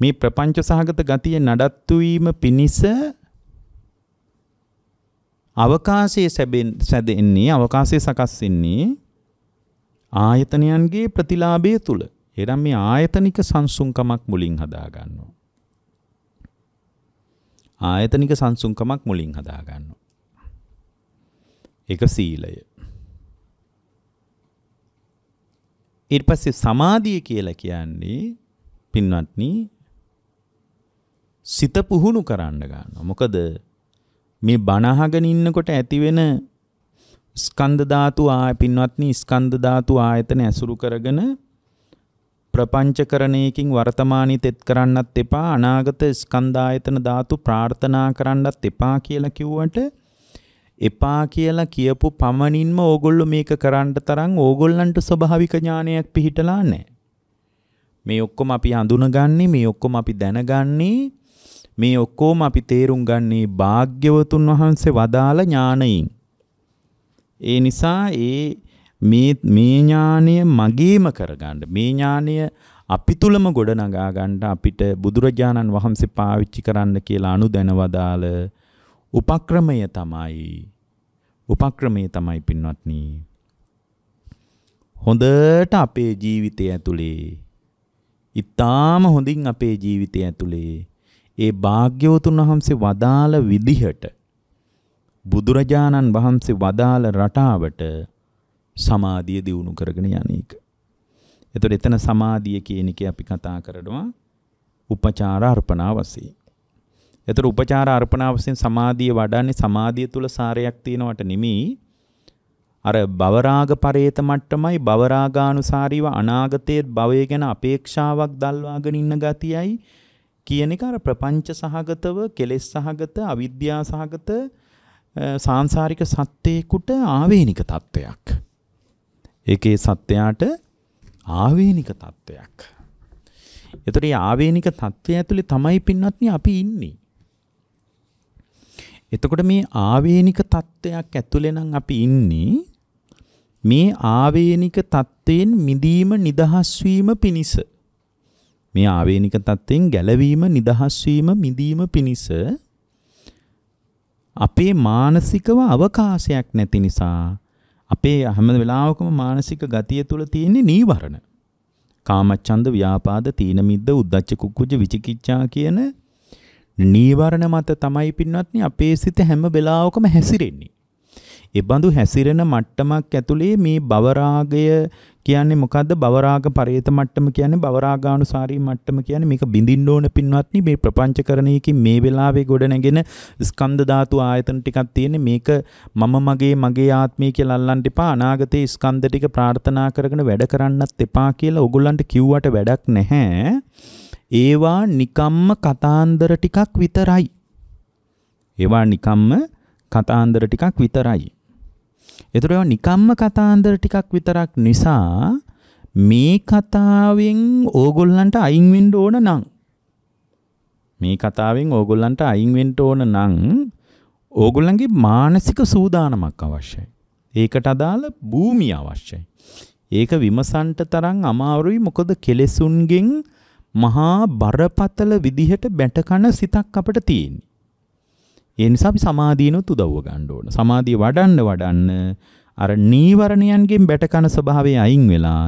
මේ ප්‍රපංච සහගත ගතිය නඩත්තු වීම පිණිස අවකාශයේ සැදෙන්නේ අවකාශයේ සකස් වෙන්නේ ආයතනයන්ගේ ප්‍රතිලාභය තුල. එනම් මේ ආයතනික සංසුන්කමක් මුලින් හදා ගන්නවා. ආයතනික සංසුන්කමක් මුලින් හදා ගන්නවා. ඒක සීලය. ඊට පස්සේ සමාධිය කියලා කියන්නේ පින්වත්නි සිත පුහුණු කරන්න ගන්නවා. මොකද මේ බණ අහගෙන ඉන්නකොට ඇතිවෙන ස්කන්ධ ධාතු ආය පින්වත්නි ස්කන්ධ ධාතු ආයතන ඇසුරු කරගෙන ප්‍රපංචකරණයකින් වර්තමානී තෙත් කරන්නත් එපා අනාගත ස්කන්ධ ආයතන ධාතු ප්‍රාර්ථනා කරන්නත් එපා කියලා කිව්වට එපා කියලා කියපු පමණින්ම ඕගොල්ලෝ මේක කරන්න තරම් ඕගොල්ලන්ට ස්වභාවික ඥානයක් පිහිටලා නැහැ. මේ ඔක්කොම අපි හඳුනගන්නේ මේ ඔක්කොම අපි දැනගන්නේ මේ ඔක්කොම අපි තේරුම් ගන්නේ භාග්‍යවතුන් වහන්සේ වදාළ ඥානයින්. ඒ නිසා ඒ මේ මේ ඥානය මගේම කරගන්න මේ ඥානය අපි තුලම ගොඩනගා ගන්න අපිට බුදුරජාණන් වහන්සේ පාවිච්චි කරන්න කියලා අනුදැන වදාළ උපක්‍රමය තමයි උපක්‍රමය තමයි පින්වත්නි. හොඳට අපේ ජීවිතය ඇතුලේ ඊටාම හොඳින් අපේ ජීවිතය ඇතුලේ ඒ භාග්‍යවතුන් වහන්සේ වදාළ විදිහට බුදුරජාණන් වහන්සේ වදාළ රටාවට සමාධිය දියුණු කරගෙන යන එක. එතකොට එතන සමාධිය කියන එක අපි කතා කරනවා උපචාර අර්පණා වශයෙන්. එතකොට උපචාර අර්පණා වශයෙන් සමාධිය වඩන්නේ සමාධිය තුල සාරයක් තියෙනවට නෙමෙයි අර භවරාග පරේත මට්ටමයි භවරාගානුසාරීව අනාගතයේ භවය ගැන අපේක්ෂාවක් දල්වාගෙන ඉන්න ගතියයි කියන එක අර ප්‍රපංච සහගතව කෙලෙස් සහගත අවිද්‍යා සහගත සාංශාරික සත්‍යයකට ආවේනික තත්වයක්. ඒකේ සත්‍යයට ආවේනික තත්වයක්. එතකොට මේ ආවේනික තත්වය ඇතුලේ තමයි පින්වත්නි අපි ඉන්නේ. එතකොට මේ ආවේනික තත්වයක් ඇතුලේ නම් අපි ඉන්නේ මේ ආවේනික තත්වයෙන් මිදීම නිදහස් වීම පිණිස මේ ආවේනික තත්ත්වයෙන් ගැලවීම නිදහස් වීම මිදීම පිණිස අපේ මානසිකව අවකාශයක් නැති නිසා අපේ හැම වෙලාවකම මානසික ගතිය තුළ තියෙන්නේ නීවරණ. කාමච්ඡන්ද ව්‍යාපාද තීන මිද්ද උද්ධච්ච කුක්කුජ විචිකිච්ඡා කියන නීවරණ මත තමයි පින්වත්නි අපේ සිත හැම වෙලාවකම හැසිරෙන්නේ. ඒ බඳු හැසිරෙන මට්ටමක් ඇතුලේ මේ භවරාගය කියන්නේ මොකද්ද? භවරාග පරේත මට්ටම කියන්නේ භවරාගානුසාරී මට්ටම කියන්නේ මේක බිඳින්න ඕන පින්වත්නි. මේ ප්‍රපංචකරණයකින් මේ වෙලාවේ ගොඩ නැගෙන ස්කන්ධ ධාතු ආයතන ටිකක් තියෙන්නේ. මේක මම මගේ මගේ ආත්මය කියලා අල්ලන්න එපා. අනාගතේ ස්කන්ධ ටික ප්‍රාර්ථනා කරගෙන වැඩ කරන්නත් එපා කියලා ඔගොල්ලන්ට කිව්වට වැඩක් නැහැ. ඒවා නිකම්ම කතාන්දර ටිකක් විතරයි. ඒවා නිකම්ම කතාන්දර ටිකක් විතරයි. ඒතර ඒවා නිකම්ම කතාන්දර ටිකක් විතරක් නිසා මේ කතාවෙන් ඕගොල්ලන්ට අයින් වෙන්න ඕන නම් මේ කතාවෙන් ඕගොල්ලන්ට අයින් වෙන්න ඕන නම් ඕගොල්ලන්ගේ මානසික සූදානමක් අවශ්‍යයි. ඒකට අදාළ භූමිය අවශ්‍යයි. ඒක විමසන්ට තරම් අමාරුයි මොකද කෙලෙසුන්ගෙන් මහා බරපතල විදිහට බැටකන සිතක් අපට තියෙන්නේ. ඒ නිසා අපි සමාධියනොත් උදව්ව ගන්න ඕන. සමාධිය වඩන්න වඩන්න අර නීවරණයන්ගෙන් බැටකන ස්වභාවය අයින් වෙලා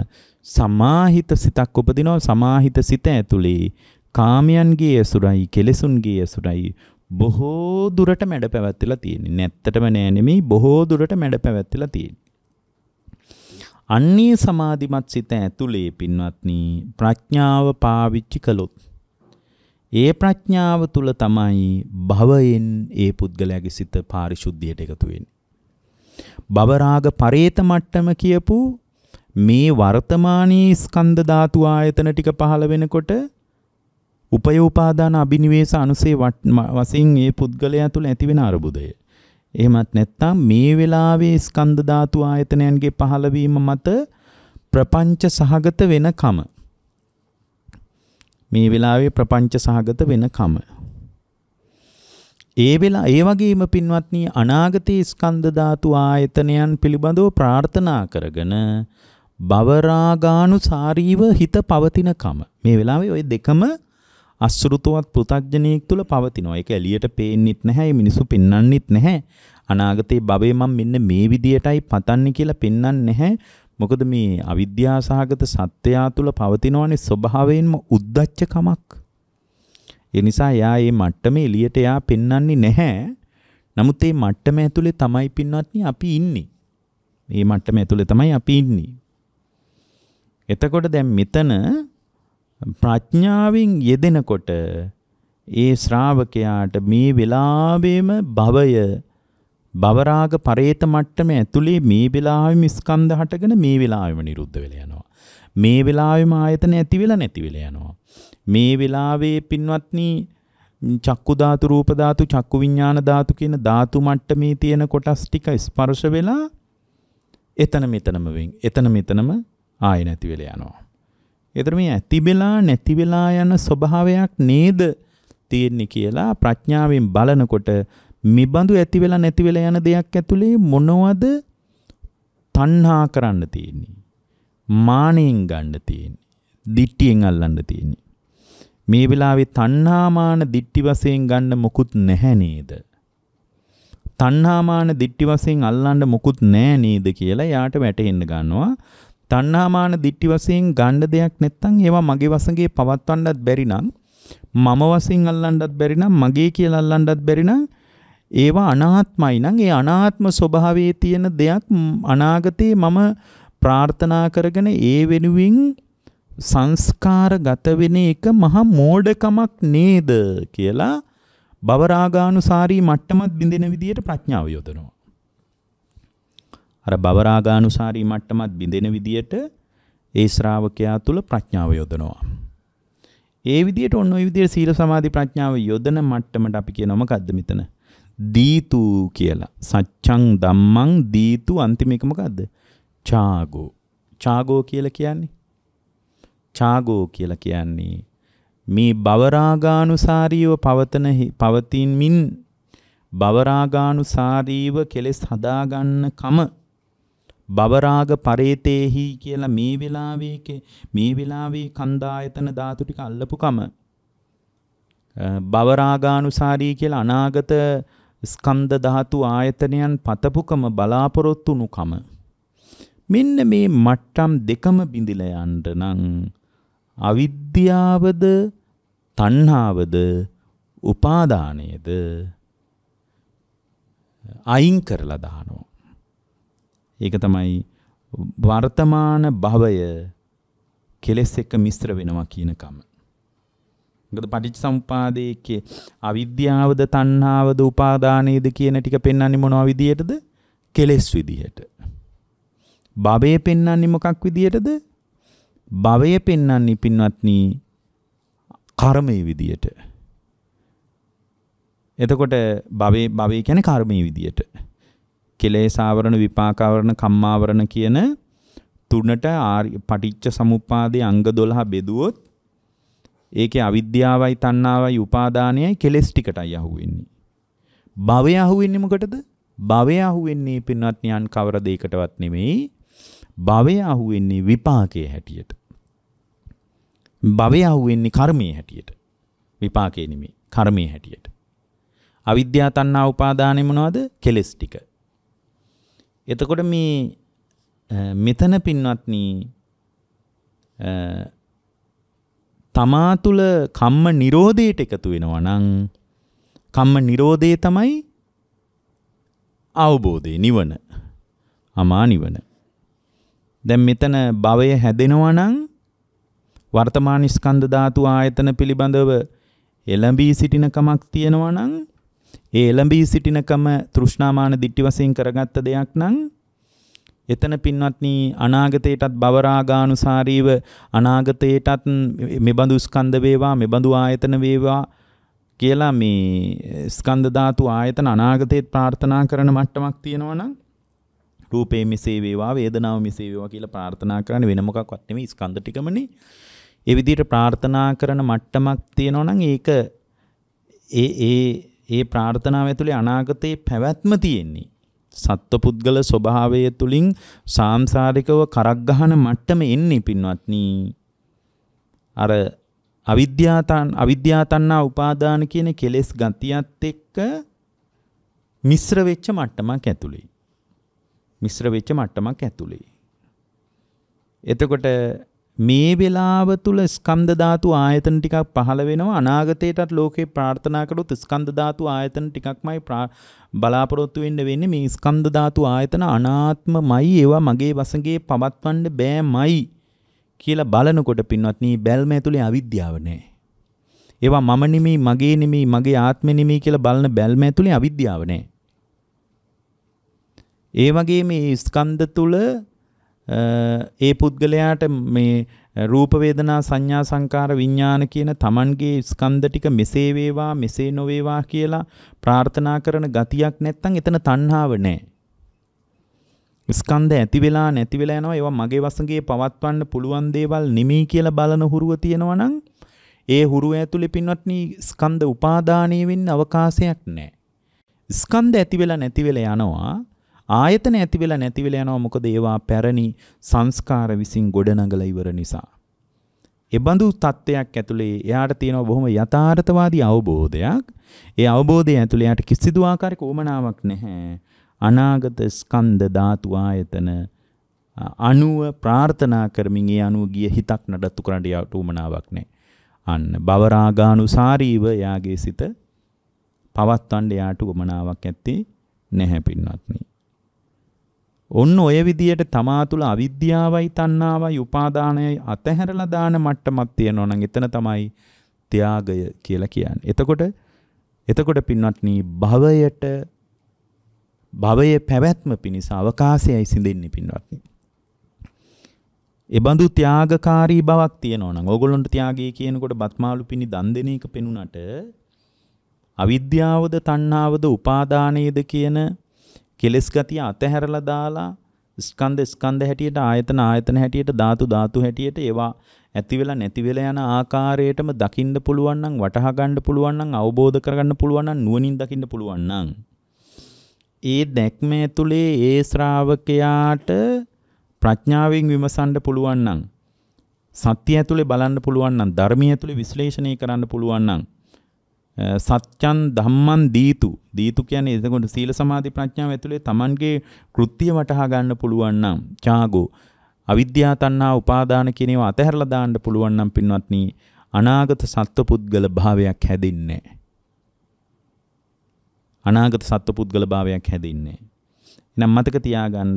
සමාහිත සිතක් උපදිනවා. සමාහිත සිත ඇතුලේ කාමයන්ගේ ඇසුරයි කෙලෙසුන්ගේ ඇසුරයි බොහෝ දුරට මැඩ පැවැත්තිලා තියෙන්නේ. නැත්තටම නෑ නෙමෙයි බොහෝ දුරට මැඩ පැවැත්තිලා තියෙන්නේ. අන්නේ සමාධිමත් සිත ඇතුලේ පින්වත්නි ප්‍රඥාව පාවිච්චි කළොත් ඒ ප්‍රඥාව තුල තමයි භවයෙන් ඒ පුද්ගලයාගේ සිත පාරිශුද්ධියට එකතු වෙන්නේ. භවරාග පරේත මට්ටම කියපු මේ වර්තමානී ස්කන්ධ ධාතු ආයතන ටික පහළ වෙනකොට උපයෝපාදාන අබිනිවේෂ අනුසේ වශයෙන් ඒ පුද්ගලයා තුළ ඇතිවෙන අරුබුදය. එහෙමත් නැත්නම් මේ වෙලාවේ ස්කන්ධ ධාතු ආයතනයන්ගේ පහළවීම මත ප්‍රපංච සහගත වෙනකම මේ වෙලාවේ ප්‍රපංච සහගත වෙනකම ඒ වෙලා ඒ වගේම පින්වත්නි අනාගතයේ ස්කන්ධ ධාතු ආයතනයන් පිළිබඳව ප්‍රාර්ථනා කරගෙන බවරාගානුසාරීව හිත පවතිනකම මේ වෙලාවේ ওই දෙකම අසෘතවත් පෘථග්ජනයෙක් තුල පවතිනවා. ඒක එළියට පේන්නෙත් නැහැ. මේ මිනිස්සු පෙන්වන්නෙත් නැහැ. අනාගතේ භවයේ මම මෙන්න මේ විදියටයි පතන්නේ කියලා පෙන්වන්නේ නැහැ. මොකද මේ අවිද්‍යාසහගත සත්‍යයා තුල පවතිනවනේ ස්වභාවයෙන්ම උද්දච්චකමක්. ඒ නිසා යා මේ මට්ටමේ එළියට යා පෙන්වන්නේ නැහැ. නමුත් මේ මට්ටම ඇතුලේ තමයි පින්වත්නි අපි ඉන්නේ. මේ මට්ටම ඇතුලේ තමයි අපි ඉන්නේ. එතකොට දැන් මෙතන ප්‍රඥාවෙන් යෙදෙනකොට ඒ ශ්‍රාවකයාට මේ වෙලාවෙම භවය භවරාග පරේත මට්ටම ඇතුලේ මේ වෙලාවෙම ස්කන්ධ හටගෙන මේ වෙලාවෙම නිරුද්ධ වෙලා යනවා. මේ වෙලාවෙම ආයතන ඇති වෙලා නැති වෙලා යනවා. මේ වෙලාවේ පින්වත්නි චක්කු ධාතු රූප ධාතු චක්කු විඥාන ධාතු කියන ධාතු මට්ටමේ තියෙන කොටස් ටික ස්පර්ශ වෙලා එතන මෙතනම වෙන් එතන මෙතනම ආය නැති වෙලා යනවා. ඒතර මේ ඇති වෙලා නැති වෙලා යන ස්වභාවයක් නේද තියෙන්නේ කියලා ප්‍රඥාවෙන් බලනකොට මිබඳු ඇති වෙලා නැති වෙලා යන දෙයක් ඇතුලේ මොනවද තණ්හා කරන්න තියෙන්නේ? මානෙන් ගන්න තියෙන්නේ. දිට්ටියෙන් අල්ලන්න තියෙන්නේ. මේ වෙලාවේ තණ්හාමාන දිට්ටි වශයෙන් ගන්න මොකුත් නැහැ නේද? තණ්හාමාන දිට්ටි වශයෙන් අල්ලන්න මොකුත් නැහැ නේද කියලා යාට වැටහෙන්න ගන්නවා. තණ්හාමාන දිට්ටි වශයෙන් ගන්න දෙයක් නැත්නම් ඒවා මගේ වසඟේ පවත්වන්නත් බැරි නම් මම වශයෙන් අල්ලන්නත් බැරි නම් මගේ කියලා අල්ලන්නත් බැරි නම් ඒවා අනාත්මයි නම් ඒ අනාත්ම ස්වභාවයේ තියෙන දෙයක් අනාගතේ මම ප්‍රාර්ථනා කරගෙන ඒ වෙනුවෙන් සංස්කාර ගත වෙන එක මහා මෝඩකමක් නේද කියලා බවරාගානුසාරී මට්ටමත් බින්දෙන විදියට ප්‍රඥාව යොදනවා. අර බවරාගානුසාරී මට්ටමත් බිඳෙන විදියට ඒ ශ්‍රාවකයා තුල ප්‍රඥාව යොදනවා. ඒ විදියට ඔන්න ඔය විදියට සීල සමාධි ප්‍රඥාව යොදන මට්ටමට අපි කියනවා මොකද්ද මෙතන? දීතු කියලා. සච්ඡං ධම්මං දීතු අන්තිම එක මොකද්ද? චාගෝ. චාගෝ කියලා කියන්නේ චාගෝ කියලා කියන්නේ මේ බවරාගානුසාරීව පවතන පවතිමින් බවරාගානුසාරීව කෙලෙස් හදාගන්න කම බවරාග පරේතේහි කියලා මේ වෙලාවේ මේ වෙලාවේ කන්දායතන ධාතු ටික අල්ලපුකම බවරාගානුසාරී කියලා අනාගත ස්කන්ධ ධාතු ආයතනයන් පතපුකම බලාපොරොත්තුනුකම මෙන්න මේ මට්ටම් දෙකම බිඳිලා යන්න නම් අවිද්‍යාවද තණ්හාවද උපාදානයේද අයින් කරලා දානවා ඒක තමයි වර්තමාන භවය කෙලෙස් එක්ක මිශ්‍ර වෙනවා කියන කම. මොකද පටිච්චසමුපාදයේ අවිද්‍යාවද තණ්හාවද උපාදානයේද කියන ටික පෙන්වන්නේ මොනවා විදියටද? කෙලෙස් විදියට. භවය පෙන්වන්නේ මොකක් විදියටද? භවය පෙන්වන්නේ පින්වත්නි කර්මයේ විදියට. එතකොට භවයේ භවය කියන්නේ කර්මයේ විදියට. කෙලේසාවරණ විපාකාවරණ කම්මාවරණ කියන තුනට පටිච්ච සමුප්පාදයේ අංග 12 බෙදුවොත් ඒකේ අවිද්‍යාවයි තණ්හාවයි උපාදානයයි කෙලෙස් ටිකටයි අහුවෙන්නේ. භවය අහුවෙන්නේ මොකටද? භවය අහුවෙන්නේ පින්වත්නි යන් කවර දෙයකටවත් නෙමෙයි. භවය අහුවෙන්නේ විපාකයේ හැටියට. භවය අහුවෙන්නේ කර්මයේ හැටියට. විපාකේ නෙමෙයි කර්මයේ හැටියට. අවිද්‍යා තණ්හා උපාදානෙ මොනවද? කෙලස් ටික. එතකොට මේ මෙතන පින්වත්නි තමා තුළ කම්ම නිරෝධයට එකතු වෙනවා නම් කම්ම නිරෝධය තමයි අවබෝධය නිවන අමා නිවන. දැන් මෙතන භවය හැදෙනවා නම් වර්තමාන ස්කන්ධ ධාතු ආයතන පිළිබඳව එළඹී සිටින කමක් තියෙනවා නම් ඒ එළඹී සිටිනකම තෘෂ්ණාමාන දිට්ටි වශයෙන් කරගත්ත දෙයක් නම් එතන පින්වත්නි අනාගතයටත් බවරාගානුසාරීව අනාගතයටත් මෙබඳු ස්කන්ධ වේවා මෙබඳු ආයතන වේවා කියලා මේ ස්කන්ධ ධාතු ආයතන අනාගතේත් ප්‍රාර්ථනා කරන මට්ටමක් තියෙනවා නම් රූපේ මෙසේ වේවා වේදනාව මෙසේ වේවා කියලා ප්‍රාර්ථනා කරන්නේ වෙන මොකක්වත් නෙමෙයි ස්කන්ධ ටිකමනේ. ඒ විදිහට ප්‍රාර්ථනා කරන මට්ටමක් තියෙනවා නම් ඒක ඒ ඒ ඒ ප්‍රාර්ථනාව ඇතුලේ අනාගතේ පැවැත්ම තියෙන්නේ. සත්වපුද්ගල ස්වභාවය තුලින් සාංශාරිකව කරක් ගහන මට්ටම එන්නේ පින්වත්නි. අර අවිද්‍යාතන් අවිද්‍යාතන්නා උපාදාන කියන කෙලෙස් ගතියත් එක්ක මිශ්‍ර වෙච්ච මට්ටමක් ඇතුලේ. මිශ්‍ර වෙච්ච මට්ටමක් ඇතුලේ. එතකොට මේ වෙලාව තුල ස්කන්ධ ධාතු ආයතන ටිකක් පහළ වෙනවා අනාගතයටත් ලෝකේ ප්‍රාර්ථනා කළොත් ස්කන්ධ ධාතු ආයතන ටිකක්මයි බලාපොරොත්තු වෙන්න වෙන්නේ මේ ස්කන්ධ ධාතු ආයතන අනාත්මමයි ඒවා මගේ වසඟේ පවත්වන්න බෑමයි කියලා බලනකොට පින්වත්නි බැල්ම ඇතුලේ අවිද්‍යාව නැහැ. ඒවා මම නෙමෙයි මගේ නෙමෙයි මගේ ආත්මෙ නෙමෙයි කියලා බලන බැල්ම ඇතුලේ අවිද්‍යාව නැහැ. ඒ වගේ මේ ස්කන්ධ තුල ඒ පුද්ගලයාට මේ රූප වේදනා සංඥා සංකාර විඥාන කියන Tamanගේ ස්කන්ධ ටික මෙසේ වේවා මෙසේ නොවේවා කියලා ප්‍රාර්ථනා කරන ගතියක් නැත්නම් එතන තණ්හාව නැහැ. ස්කන්ධ ඇති වෙලා නැති වෙලා යනවා ඒවා මගේ වසඟේ පවත්වන්න පුළුවන් දේවල් නෙමෙයි කියලා බලන හුරුව තියෙනවා නම් ඒ හුරුව ඇතුලේ පින්වත්නි ස්කන්ධ උපාදානීය වෙන්න අවකාශයක් නැහැ. ස්කන්ධ ඇති වෙලා නැති වෙලා යනවා ආයතන ඇති වෙලා නැති වෙලා යනවා මොකද ඒවා පැරණි සංස්කාර විසින් ගොඩනගලා ඉවර නිසා. එබඳු තත්ත්වයක් ඇතුලේ එයාට තියෙනවා බොහොම යථාර්ථවාදී අවබෝධයක්. ඒ අවබෝධය ඇතුලේ එයාට කිසිදු ආකාරයක උමනාවක් නැහැ. අනාගත ස්කන්ධ ධාතු ආයතන අණුව ප්‍රාර්ථනා කරමින් ඒ අණුව ගිය හිතක් නඩත්තු කරන්න යාට උමනාවක් නැහැ. අන්න බවරාගානුසාරීව එයාගේ සිත පවත්වන්න යාට උමනාවක් ඇත්තේ නැහැ පින්වත්නි. ඔන්න ඔය විදියට තමා තුළ අවිද්‍යාවයි තණ්හාවයි උපාදානයයි අතහැරලා දාන මට්ටමක් තියෙනවා නම් එතන තමයි ත්‍යාගය කියලා කියන්නේ. එතකොට එතකොට පින්වත්නි භවයට භවයේ පැවැත්ම පිණිස අවකාශයයි සිඳින්නේ පින්වත්නි. ඒ බඳු ත්‍යාගකාරී බවක් තියෙනවා නම් ඕගොල්ලන්ට ත්‍යාගය කියනකොට බත්මාළු පිණි දන් දෙන එක පෙනුනට අවිද්‍යාවද තණ්හාවද උපාදානයේද කියන කෙලස් ගතිය අතහැරලා දාලා ස්කන්ධ ස්කන්ධ හැටියට ආයතන ආයතන හැටියට ධාතු ධාතු හැටියට ඒවා ඇති වෙලා නැති වෙලා යන ආකාරයටම දකින්න පුළුවන් නම් වටහා ගන්න පුළුවන් නම් අවබෝධ කරගන්න පුළුවන් නම් නුවණින් දකින්න පුළුවන් නම් ඒ දැක්ම ඇතුලේ ඒ ශ්‍රාවකයාට ප්‍රඥාවෙන් විමසන්න පුළුවන් නම් සත්‍ය ඇතුලේ බලන්න පුළුවන් නම් ධර්මයේ ඇතුලේ විශ්ලේෂණය කරන්න පුළුවන් නම් සත්‍යං ධම්මං දීතු දීතු කියන්නේ එතකොට සීල සමාධි ප්‍රඥාව ඇතුලේ Tamanගේ කෘත්‍ය වටහා ගන්න පුළුවන් නම් ඡාගෝ. අවිද්‍යා තණ්හා උපාදාන කියන ඒවා අතහැරලා දාන්න පුළුවන් නම් පින්වත්නි අනාගත සත්වපුද්ගල භාවයක් හැදින්නේ අනාගත සත්වපුද්ගල භාවයක් හැදින්නේ එහෙනම් මතක තියාගන්න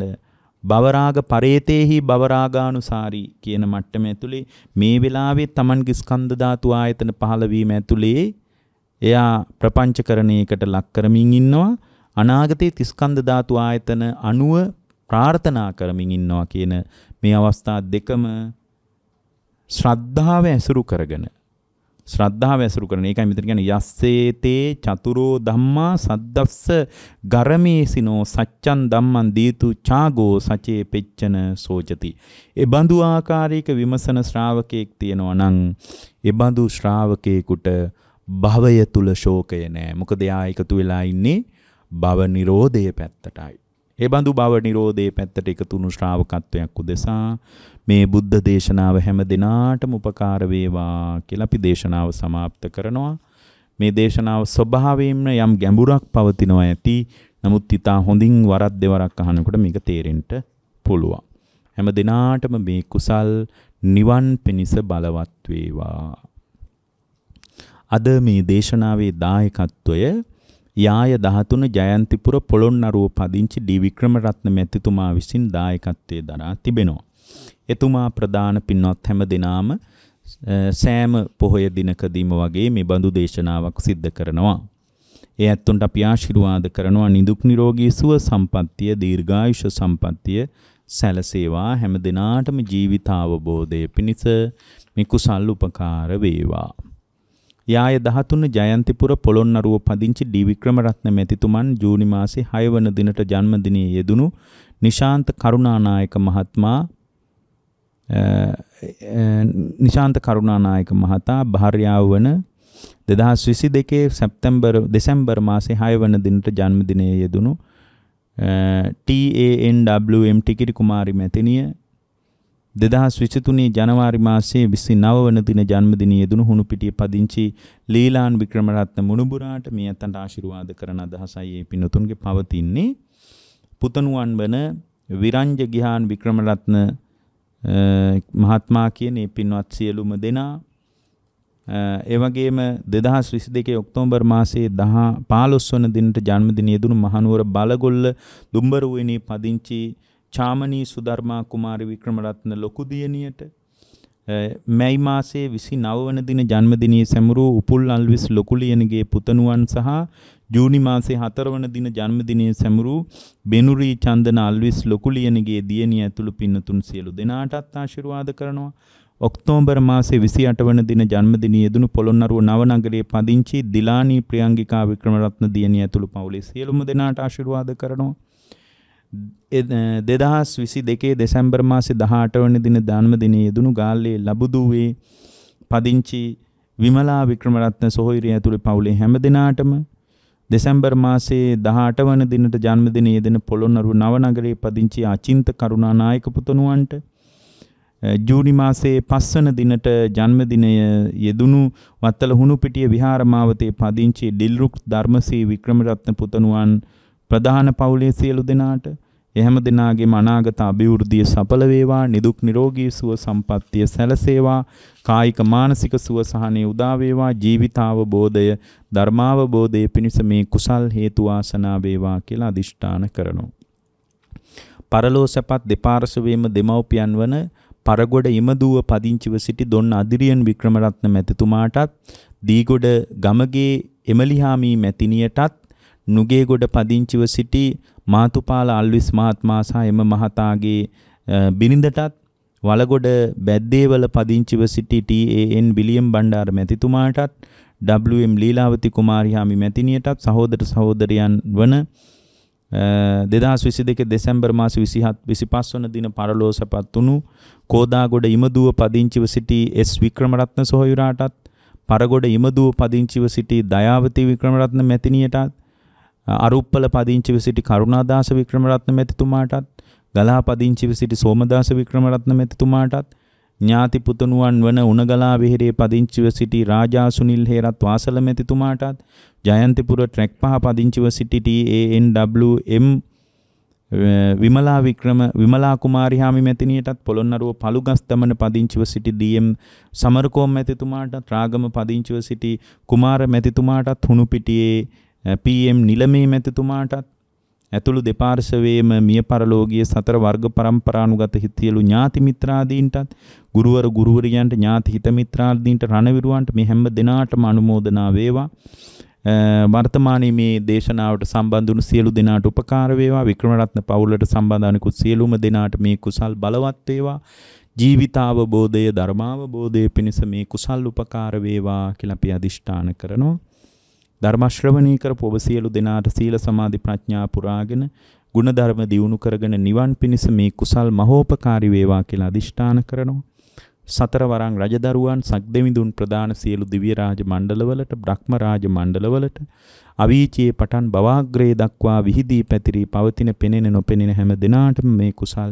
බවරාග පරේතේහි බවරාගානුසාරී කියන මට්ටම ඇතුලේ මේ වෙලාවේ Tamanගේ ස්කන්ධ ධාතු ආයතන පහළ වීම ඇතුලේ එයා ප්‍රපංචකරණයකට ලක් කරමින් ඉන්නවා අනාගතයේ තිස්කන්ධ ධාතු ආයතන අණුව ප්‍රාර්ථනා කරමින් ඉන්නවා කියන මේ අවස්ථා දෙකම ශ්‍රද්ධාව ඇසුරු කරගෙන ශ්‍රද්ධාව ඇසුරු කරන ඒකයි මෙතන කියන්නේ යස්සේතේ චතුරෝ ධම්මා සද්දස්ස ගරමේසිනෝ සච්ඡන් ධම්මං දීතු ඡාගෝ සචේ පෙච්චන සෝචති. ඒ බඳු ආකාරයක විමසන ශ්‍රාවකෙක් තියෙනවා නම් ඒ බඳු ශ්‍රාවකේකට භවය තුල ශෝකය නෑ. මොකද එයා එකතු වෙලා ඉන්නේ භව නිරෝධය පැත්තටයි. ඒ බඳු බව නිරෝධයේ පැත්තට එකතුණු ශ්‍රාවකත්වයක් උදෙසා මේ බුද්ධ දේශනාව හැම දිනාටම උපකාර වේවා කියලා අපි දේශනාව સમાપ્ત කරනවා. මේ දේශනාව ස්වභාවයෙන්ම යම් ගැඹුරක් පවතිනවා ඇති. නමුත් ඊට හොඳින් වරක් දෙවරක් අහනකොට මේක තේරෙන්න පුළුවන්. හැම දිනාටම මේ කුසල් නිවන් පිණිස බලවත් වේවා. අද මේ දේශනාවේ දායකත්වය යාය 13 ජයන්තිපුර පොළොන්නරුව පදිංචි ඩී වික්‍රමරත්න මැතිතුමා විසින් දායකත්වයේ දරා තිබෙනවා. එතුමා ප්‍රධාන පින්වත් හැම දිනාම සෑම පොහොය දිනකදීම වගේ මේ බඳු දේශනාවක් සිද්ධ කරනවා. ඒ ඇත්තුන්ට අපි ආශිර්වාද කරනවා නිදුක් නිරෝගී සුව සම්පන්නිය දීර්ඝායුෂ සම්පන්නිය සැලසේවා හැම දිනාටම ජීවිතාවබෝධය පිණිස මේ කුසල් උපකාර වේවා. යාය 13 ජයන්තිපුර පොළොන්නරුව පදිංචි ඩී වික්‍රමරත්න මැතිතුමන් ජූනි මාසේ 6 වන දිනට ජන්මදිනයේ යෙදුණු නිශාන්ත කරුණානායක මහත්මයා නිශාන්ත කරුණානායක මහතා භාර්යාව වන 2022 සැප්තැම්බර් දෙසැම්බර් මාසේ 6 වන දිනට ජන්මදිනයේ යෙදුණු TANWM ටිකිරි කුමාරි මැතිණිය 2023 ජනවාරි මාසයේ 29 වන දින ජන්මදිනයේ යෙදුණු හුණුපිටිය පදිංචි ලීලාන් වික්‍රමරත්න මුණුබුරාට මේ අතන්ට ආශිර්වාද කරන අදහසයි මේ පින්තුන්ගේ පවතින්නේ. පුතණුවන් වන විරංජ ගිහාන් වික්‍රමරත්න මහත්මා කියන මේ පින්වත් සියලුම දෙනා ඒ වගේම 2022 ඔක්තෝබර් මාසයේ 10 15 වන දිනට ජන්මදින යෙදුණු මහනුවර බලගොල්ල දුම්බරුවේනී පදිංචි චාමනී සුධර්මා කුමාරි වික්‍රමරත්න ලොකු දියණියට මැයි මාසයේ 29 වන දින ජන්මදිනයේ සැමරූ උපුල් අල්විස් ලොකුලියනගේ පුතණුවන් සහ ජූනි මාසයේ 4 වන දින ජන්මදිනයේ සැමරූ බෙනුරී චන්දන අල්විස් ලොකුලියනගේ දියණිය ඇතුළු පින්නතුන් සියලු දෙනාටත් ආශිර්වාද කරනවා. ඔක්තෝබර් මාසයේ 28 වන දින ජන්මදිනයේ යෙදුණු පොළොන්නරුව නවනගරයේ පදිංචි දිලානී ප්‍රියංගිකා වික්‍රමරත්න දියණිය ඇතුළු පවුලේ සියලුම දෙනාට ආශිර්වාද කරනවා. දෙදහස් විසි දෙකේ දෙසැම්බර් මාසෙ දහට වන දින ධර්මදිනය යෙදුණු ගාල්ලේ ලබුදුවේ පදිංචි විමලා වික්‍රමරත්න සොහොයිරිය ඇතුළේ පවුලේ හැම දෙනාටම දෙසැම්බර් මාසයේ 18 වන දිනට ජන්මදින යෙදෙන පොළොන්නරුව නවනගරයේ පදිංචි අචින්ත කරුණානායක පුතණුවන්ට ජූනි මාසයේ 5 වන දිනට ජන්මදිනය යෙදුණු වත්තල හුණුපිටිය විහාරමාවතේ පදිංචි ඩිල්රුක් ධර්මසී වික්‍රමරත්න පුතණුවන් ප්‍රධාන පවුලේ සියලු දෙනාට එහැම දෙනාගේම අනාගත අභිවෘද්ධිය සඵල වේවා නිදුක් නිරෝගී සුව සම්පන්නිය සැලසේවා කායික මානසික සුව සහනේ උදා වේවා ජීවිතාවබෝධය ධර්මාවබෝධය පිණිස මේ කුසල් හේතු වාසනා වේවා කියලා අදිෂ්ඨාන කරනවා. පරලෝසපත් දෙපාර්ශවයේම දෙමව්පියන් වන පරගොඩ ඉමදුව පදිංචිව සිටි දොන් අදිරියන් වික්‍රමරත්න මැතිතුමාටත් දීගොඩ ගමගේ එමලිහාමි මැතිණියටත් නුගේගොඩ පදිංචිව සිටි මාතුපාල අල්විස් මහත්මයා සහ එම මහතාගේ බිරිඳටත් වලගොඩ බැද්දේවල පදිංචිව සිටි TAN විලියම් බණ්ඩාර මැතිතුමාටත් WM ලීලාවති කුමාරිහාමි මැතිණියටත් සහෝදර සහෝදරයන් වන 2022 දෙසැම්බර් මාස 27 25 වන දින පරලෝ සැපත් වුණු කෝදාගොඩ ඉමදුව පදිංචිව සිටි එස්. වික්‍රමරත්න සොහොයුරාටත් පරගොඩ ඉමදුව පදිංචිව සිටි දයාවති වික්‍රමරත්න මැතිණියටත් අරුප්පල පදිංචිව සිටි කරුණාදාස වික්‍රමරත්න මැතිතුමාටත් ගලා පදිංචිව සිටි සෝමදාස වික්‍රමරත්න මැතිතුමාටත් ඥාති පුතණුවන් වන උණගලා විහෙරේ පදිංචිව සිටි රාජා සුනිල් හේරත් වාසල මැතිතුමාටත් ජයන්තිපුර ට්‍රැක් පහ පදිංචිව සිටි TANWM විමලා වික්‍රම විමලා කුමාරි හාමි මැතිණියටත් පොළොන්නරුව පළුගස් දමන පදිංචිව සිටි DM සමරකෝම් මැතිතුමාටත් රාගම පදිංචිව සිටි කුමාර මැතිතුමාටත් හුණුපිටියේ PM නිලමේ මැතිතුමාටත් ඇතුළු දෙපාර්ශවයේම මිය පරලෝකීය සතර වර්ග પરම්පරානුගත හිතියලු ඥාති මිත්‍රාදීන්ටත් ගුරුවර ගුරුවරියන්ට ඥාති හිත මිත්‍රාදීන්ට රණවිරුවන්ට මේ හැම දිනාටම අනුමෝදනා වේවා. වර්තමානයේ මේ දේශනාවට සම්බන්ධ වුණු සියලු දෙනාට උපකාර වේවා. වික්‍රමරත්න පවුලට සම්බන්ධ අනිකුත් සියලුම දෙනාට මේ කුසල් බලවත් වේවා. ජීවිතාවබෝධය ධර්මාවබෝධය පිණිස මේ කුසල් උපකාර වේවා කියලා අපි අදිෂ්ඨාන කරනවා. ධර්ම ශ්‍රවණී කරපු ඔබ සියලු දෙනාට සීල සමාධි ප්‍රඥා පුරාගෙන ගුණධර්ම දියුණු කරගෙන නිවන් පිණිස මේ කුසල් මහෝපකාරී වේවා කියලා අදිෂ්ඨාන කරනවා. සතරවරන් රජදරුවන් සක්දෙවිඳුන් ප්‍රධාන සියලු දිව්‍ය රාජ මණ්ඩලවලට බ්‍රහ්ම රාජ මණ්ඩලවලට අවීචයේ පටන් බවාග්‍රේ දක්වා විහිදී පැතිරී පවතින පෙනෙන නොපෙනෙන හැම දිනාටම මේ කුසල්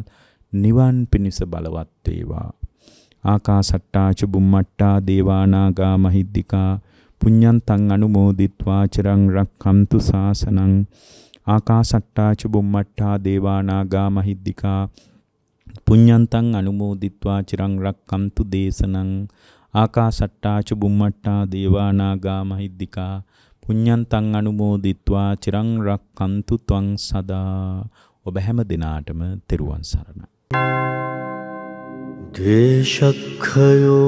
නිවන් පිණිස බලවත් වේවා ආකාසට්ටා ච බුම්මට්ටා දේවානාගා මහිද්దికා පුඤ්ඤන්තං අනුමෝදිත්වා චිරං රක්ඛන්තු සාසනං ආකාසට්ටා ච බුම්මට්ටා දේවානාගා මහිද්దికා පුඤ්ඤන්තං අනුමෝදිත්වා චිරං රක්ඛන්තු දේශනං ආකාසට්ටා ච බුම්මට්ටා දේවානාගා මහිද්దికා පුඤ්ඤන්තං අනුමෝදිත්වා චිරං රක්ඛන්තු ත්වං සදා ඔබ හැම දිනාටම තෙරුවන් සරණයි. දේශක්ඛයෝ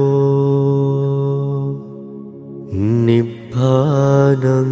निब्बानम्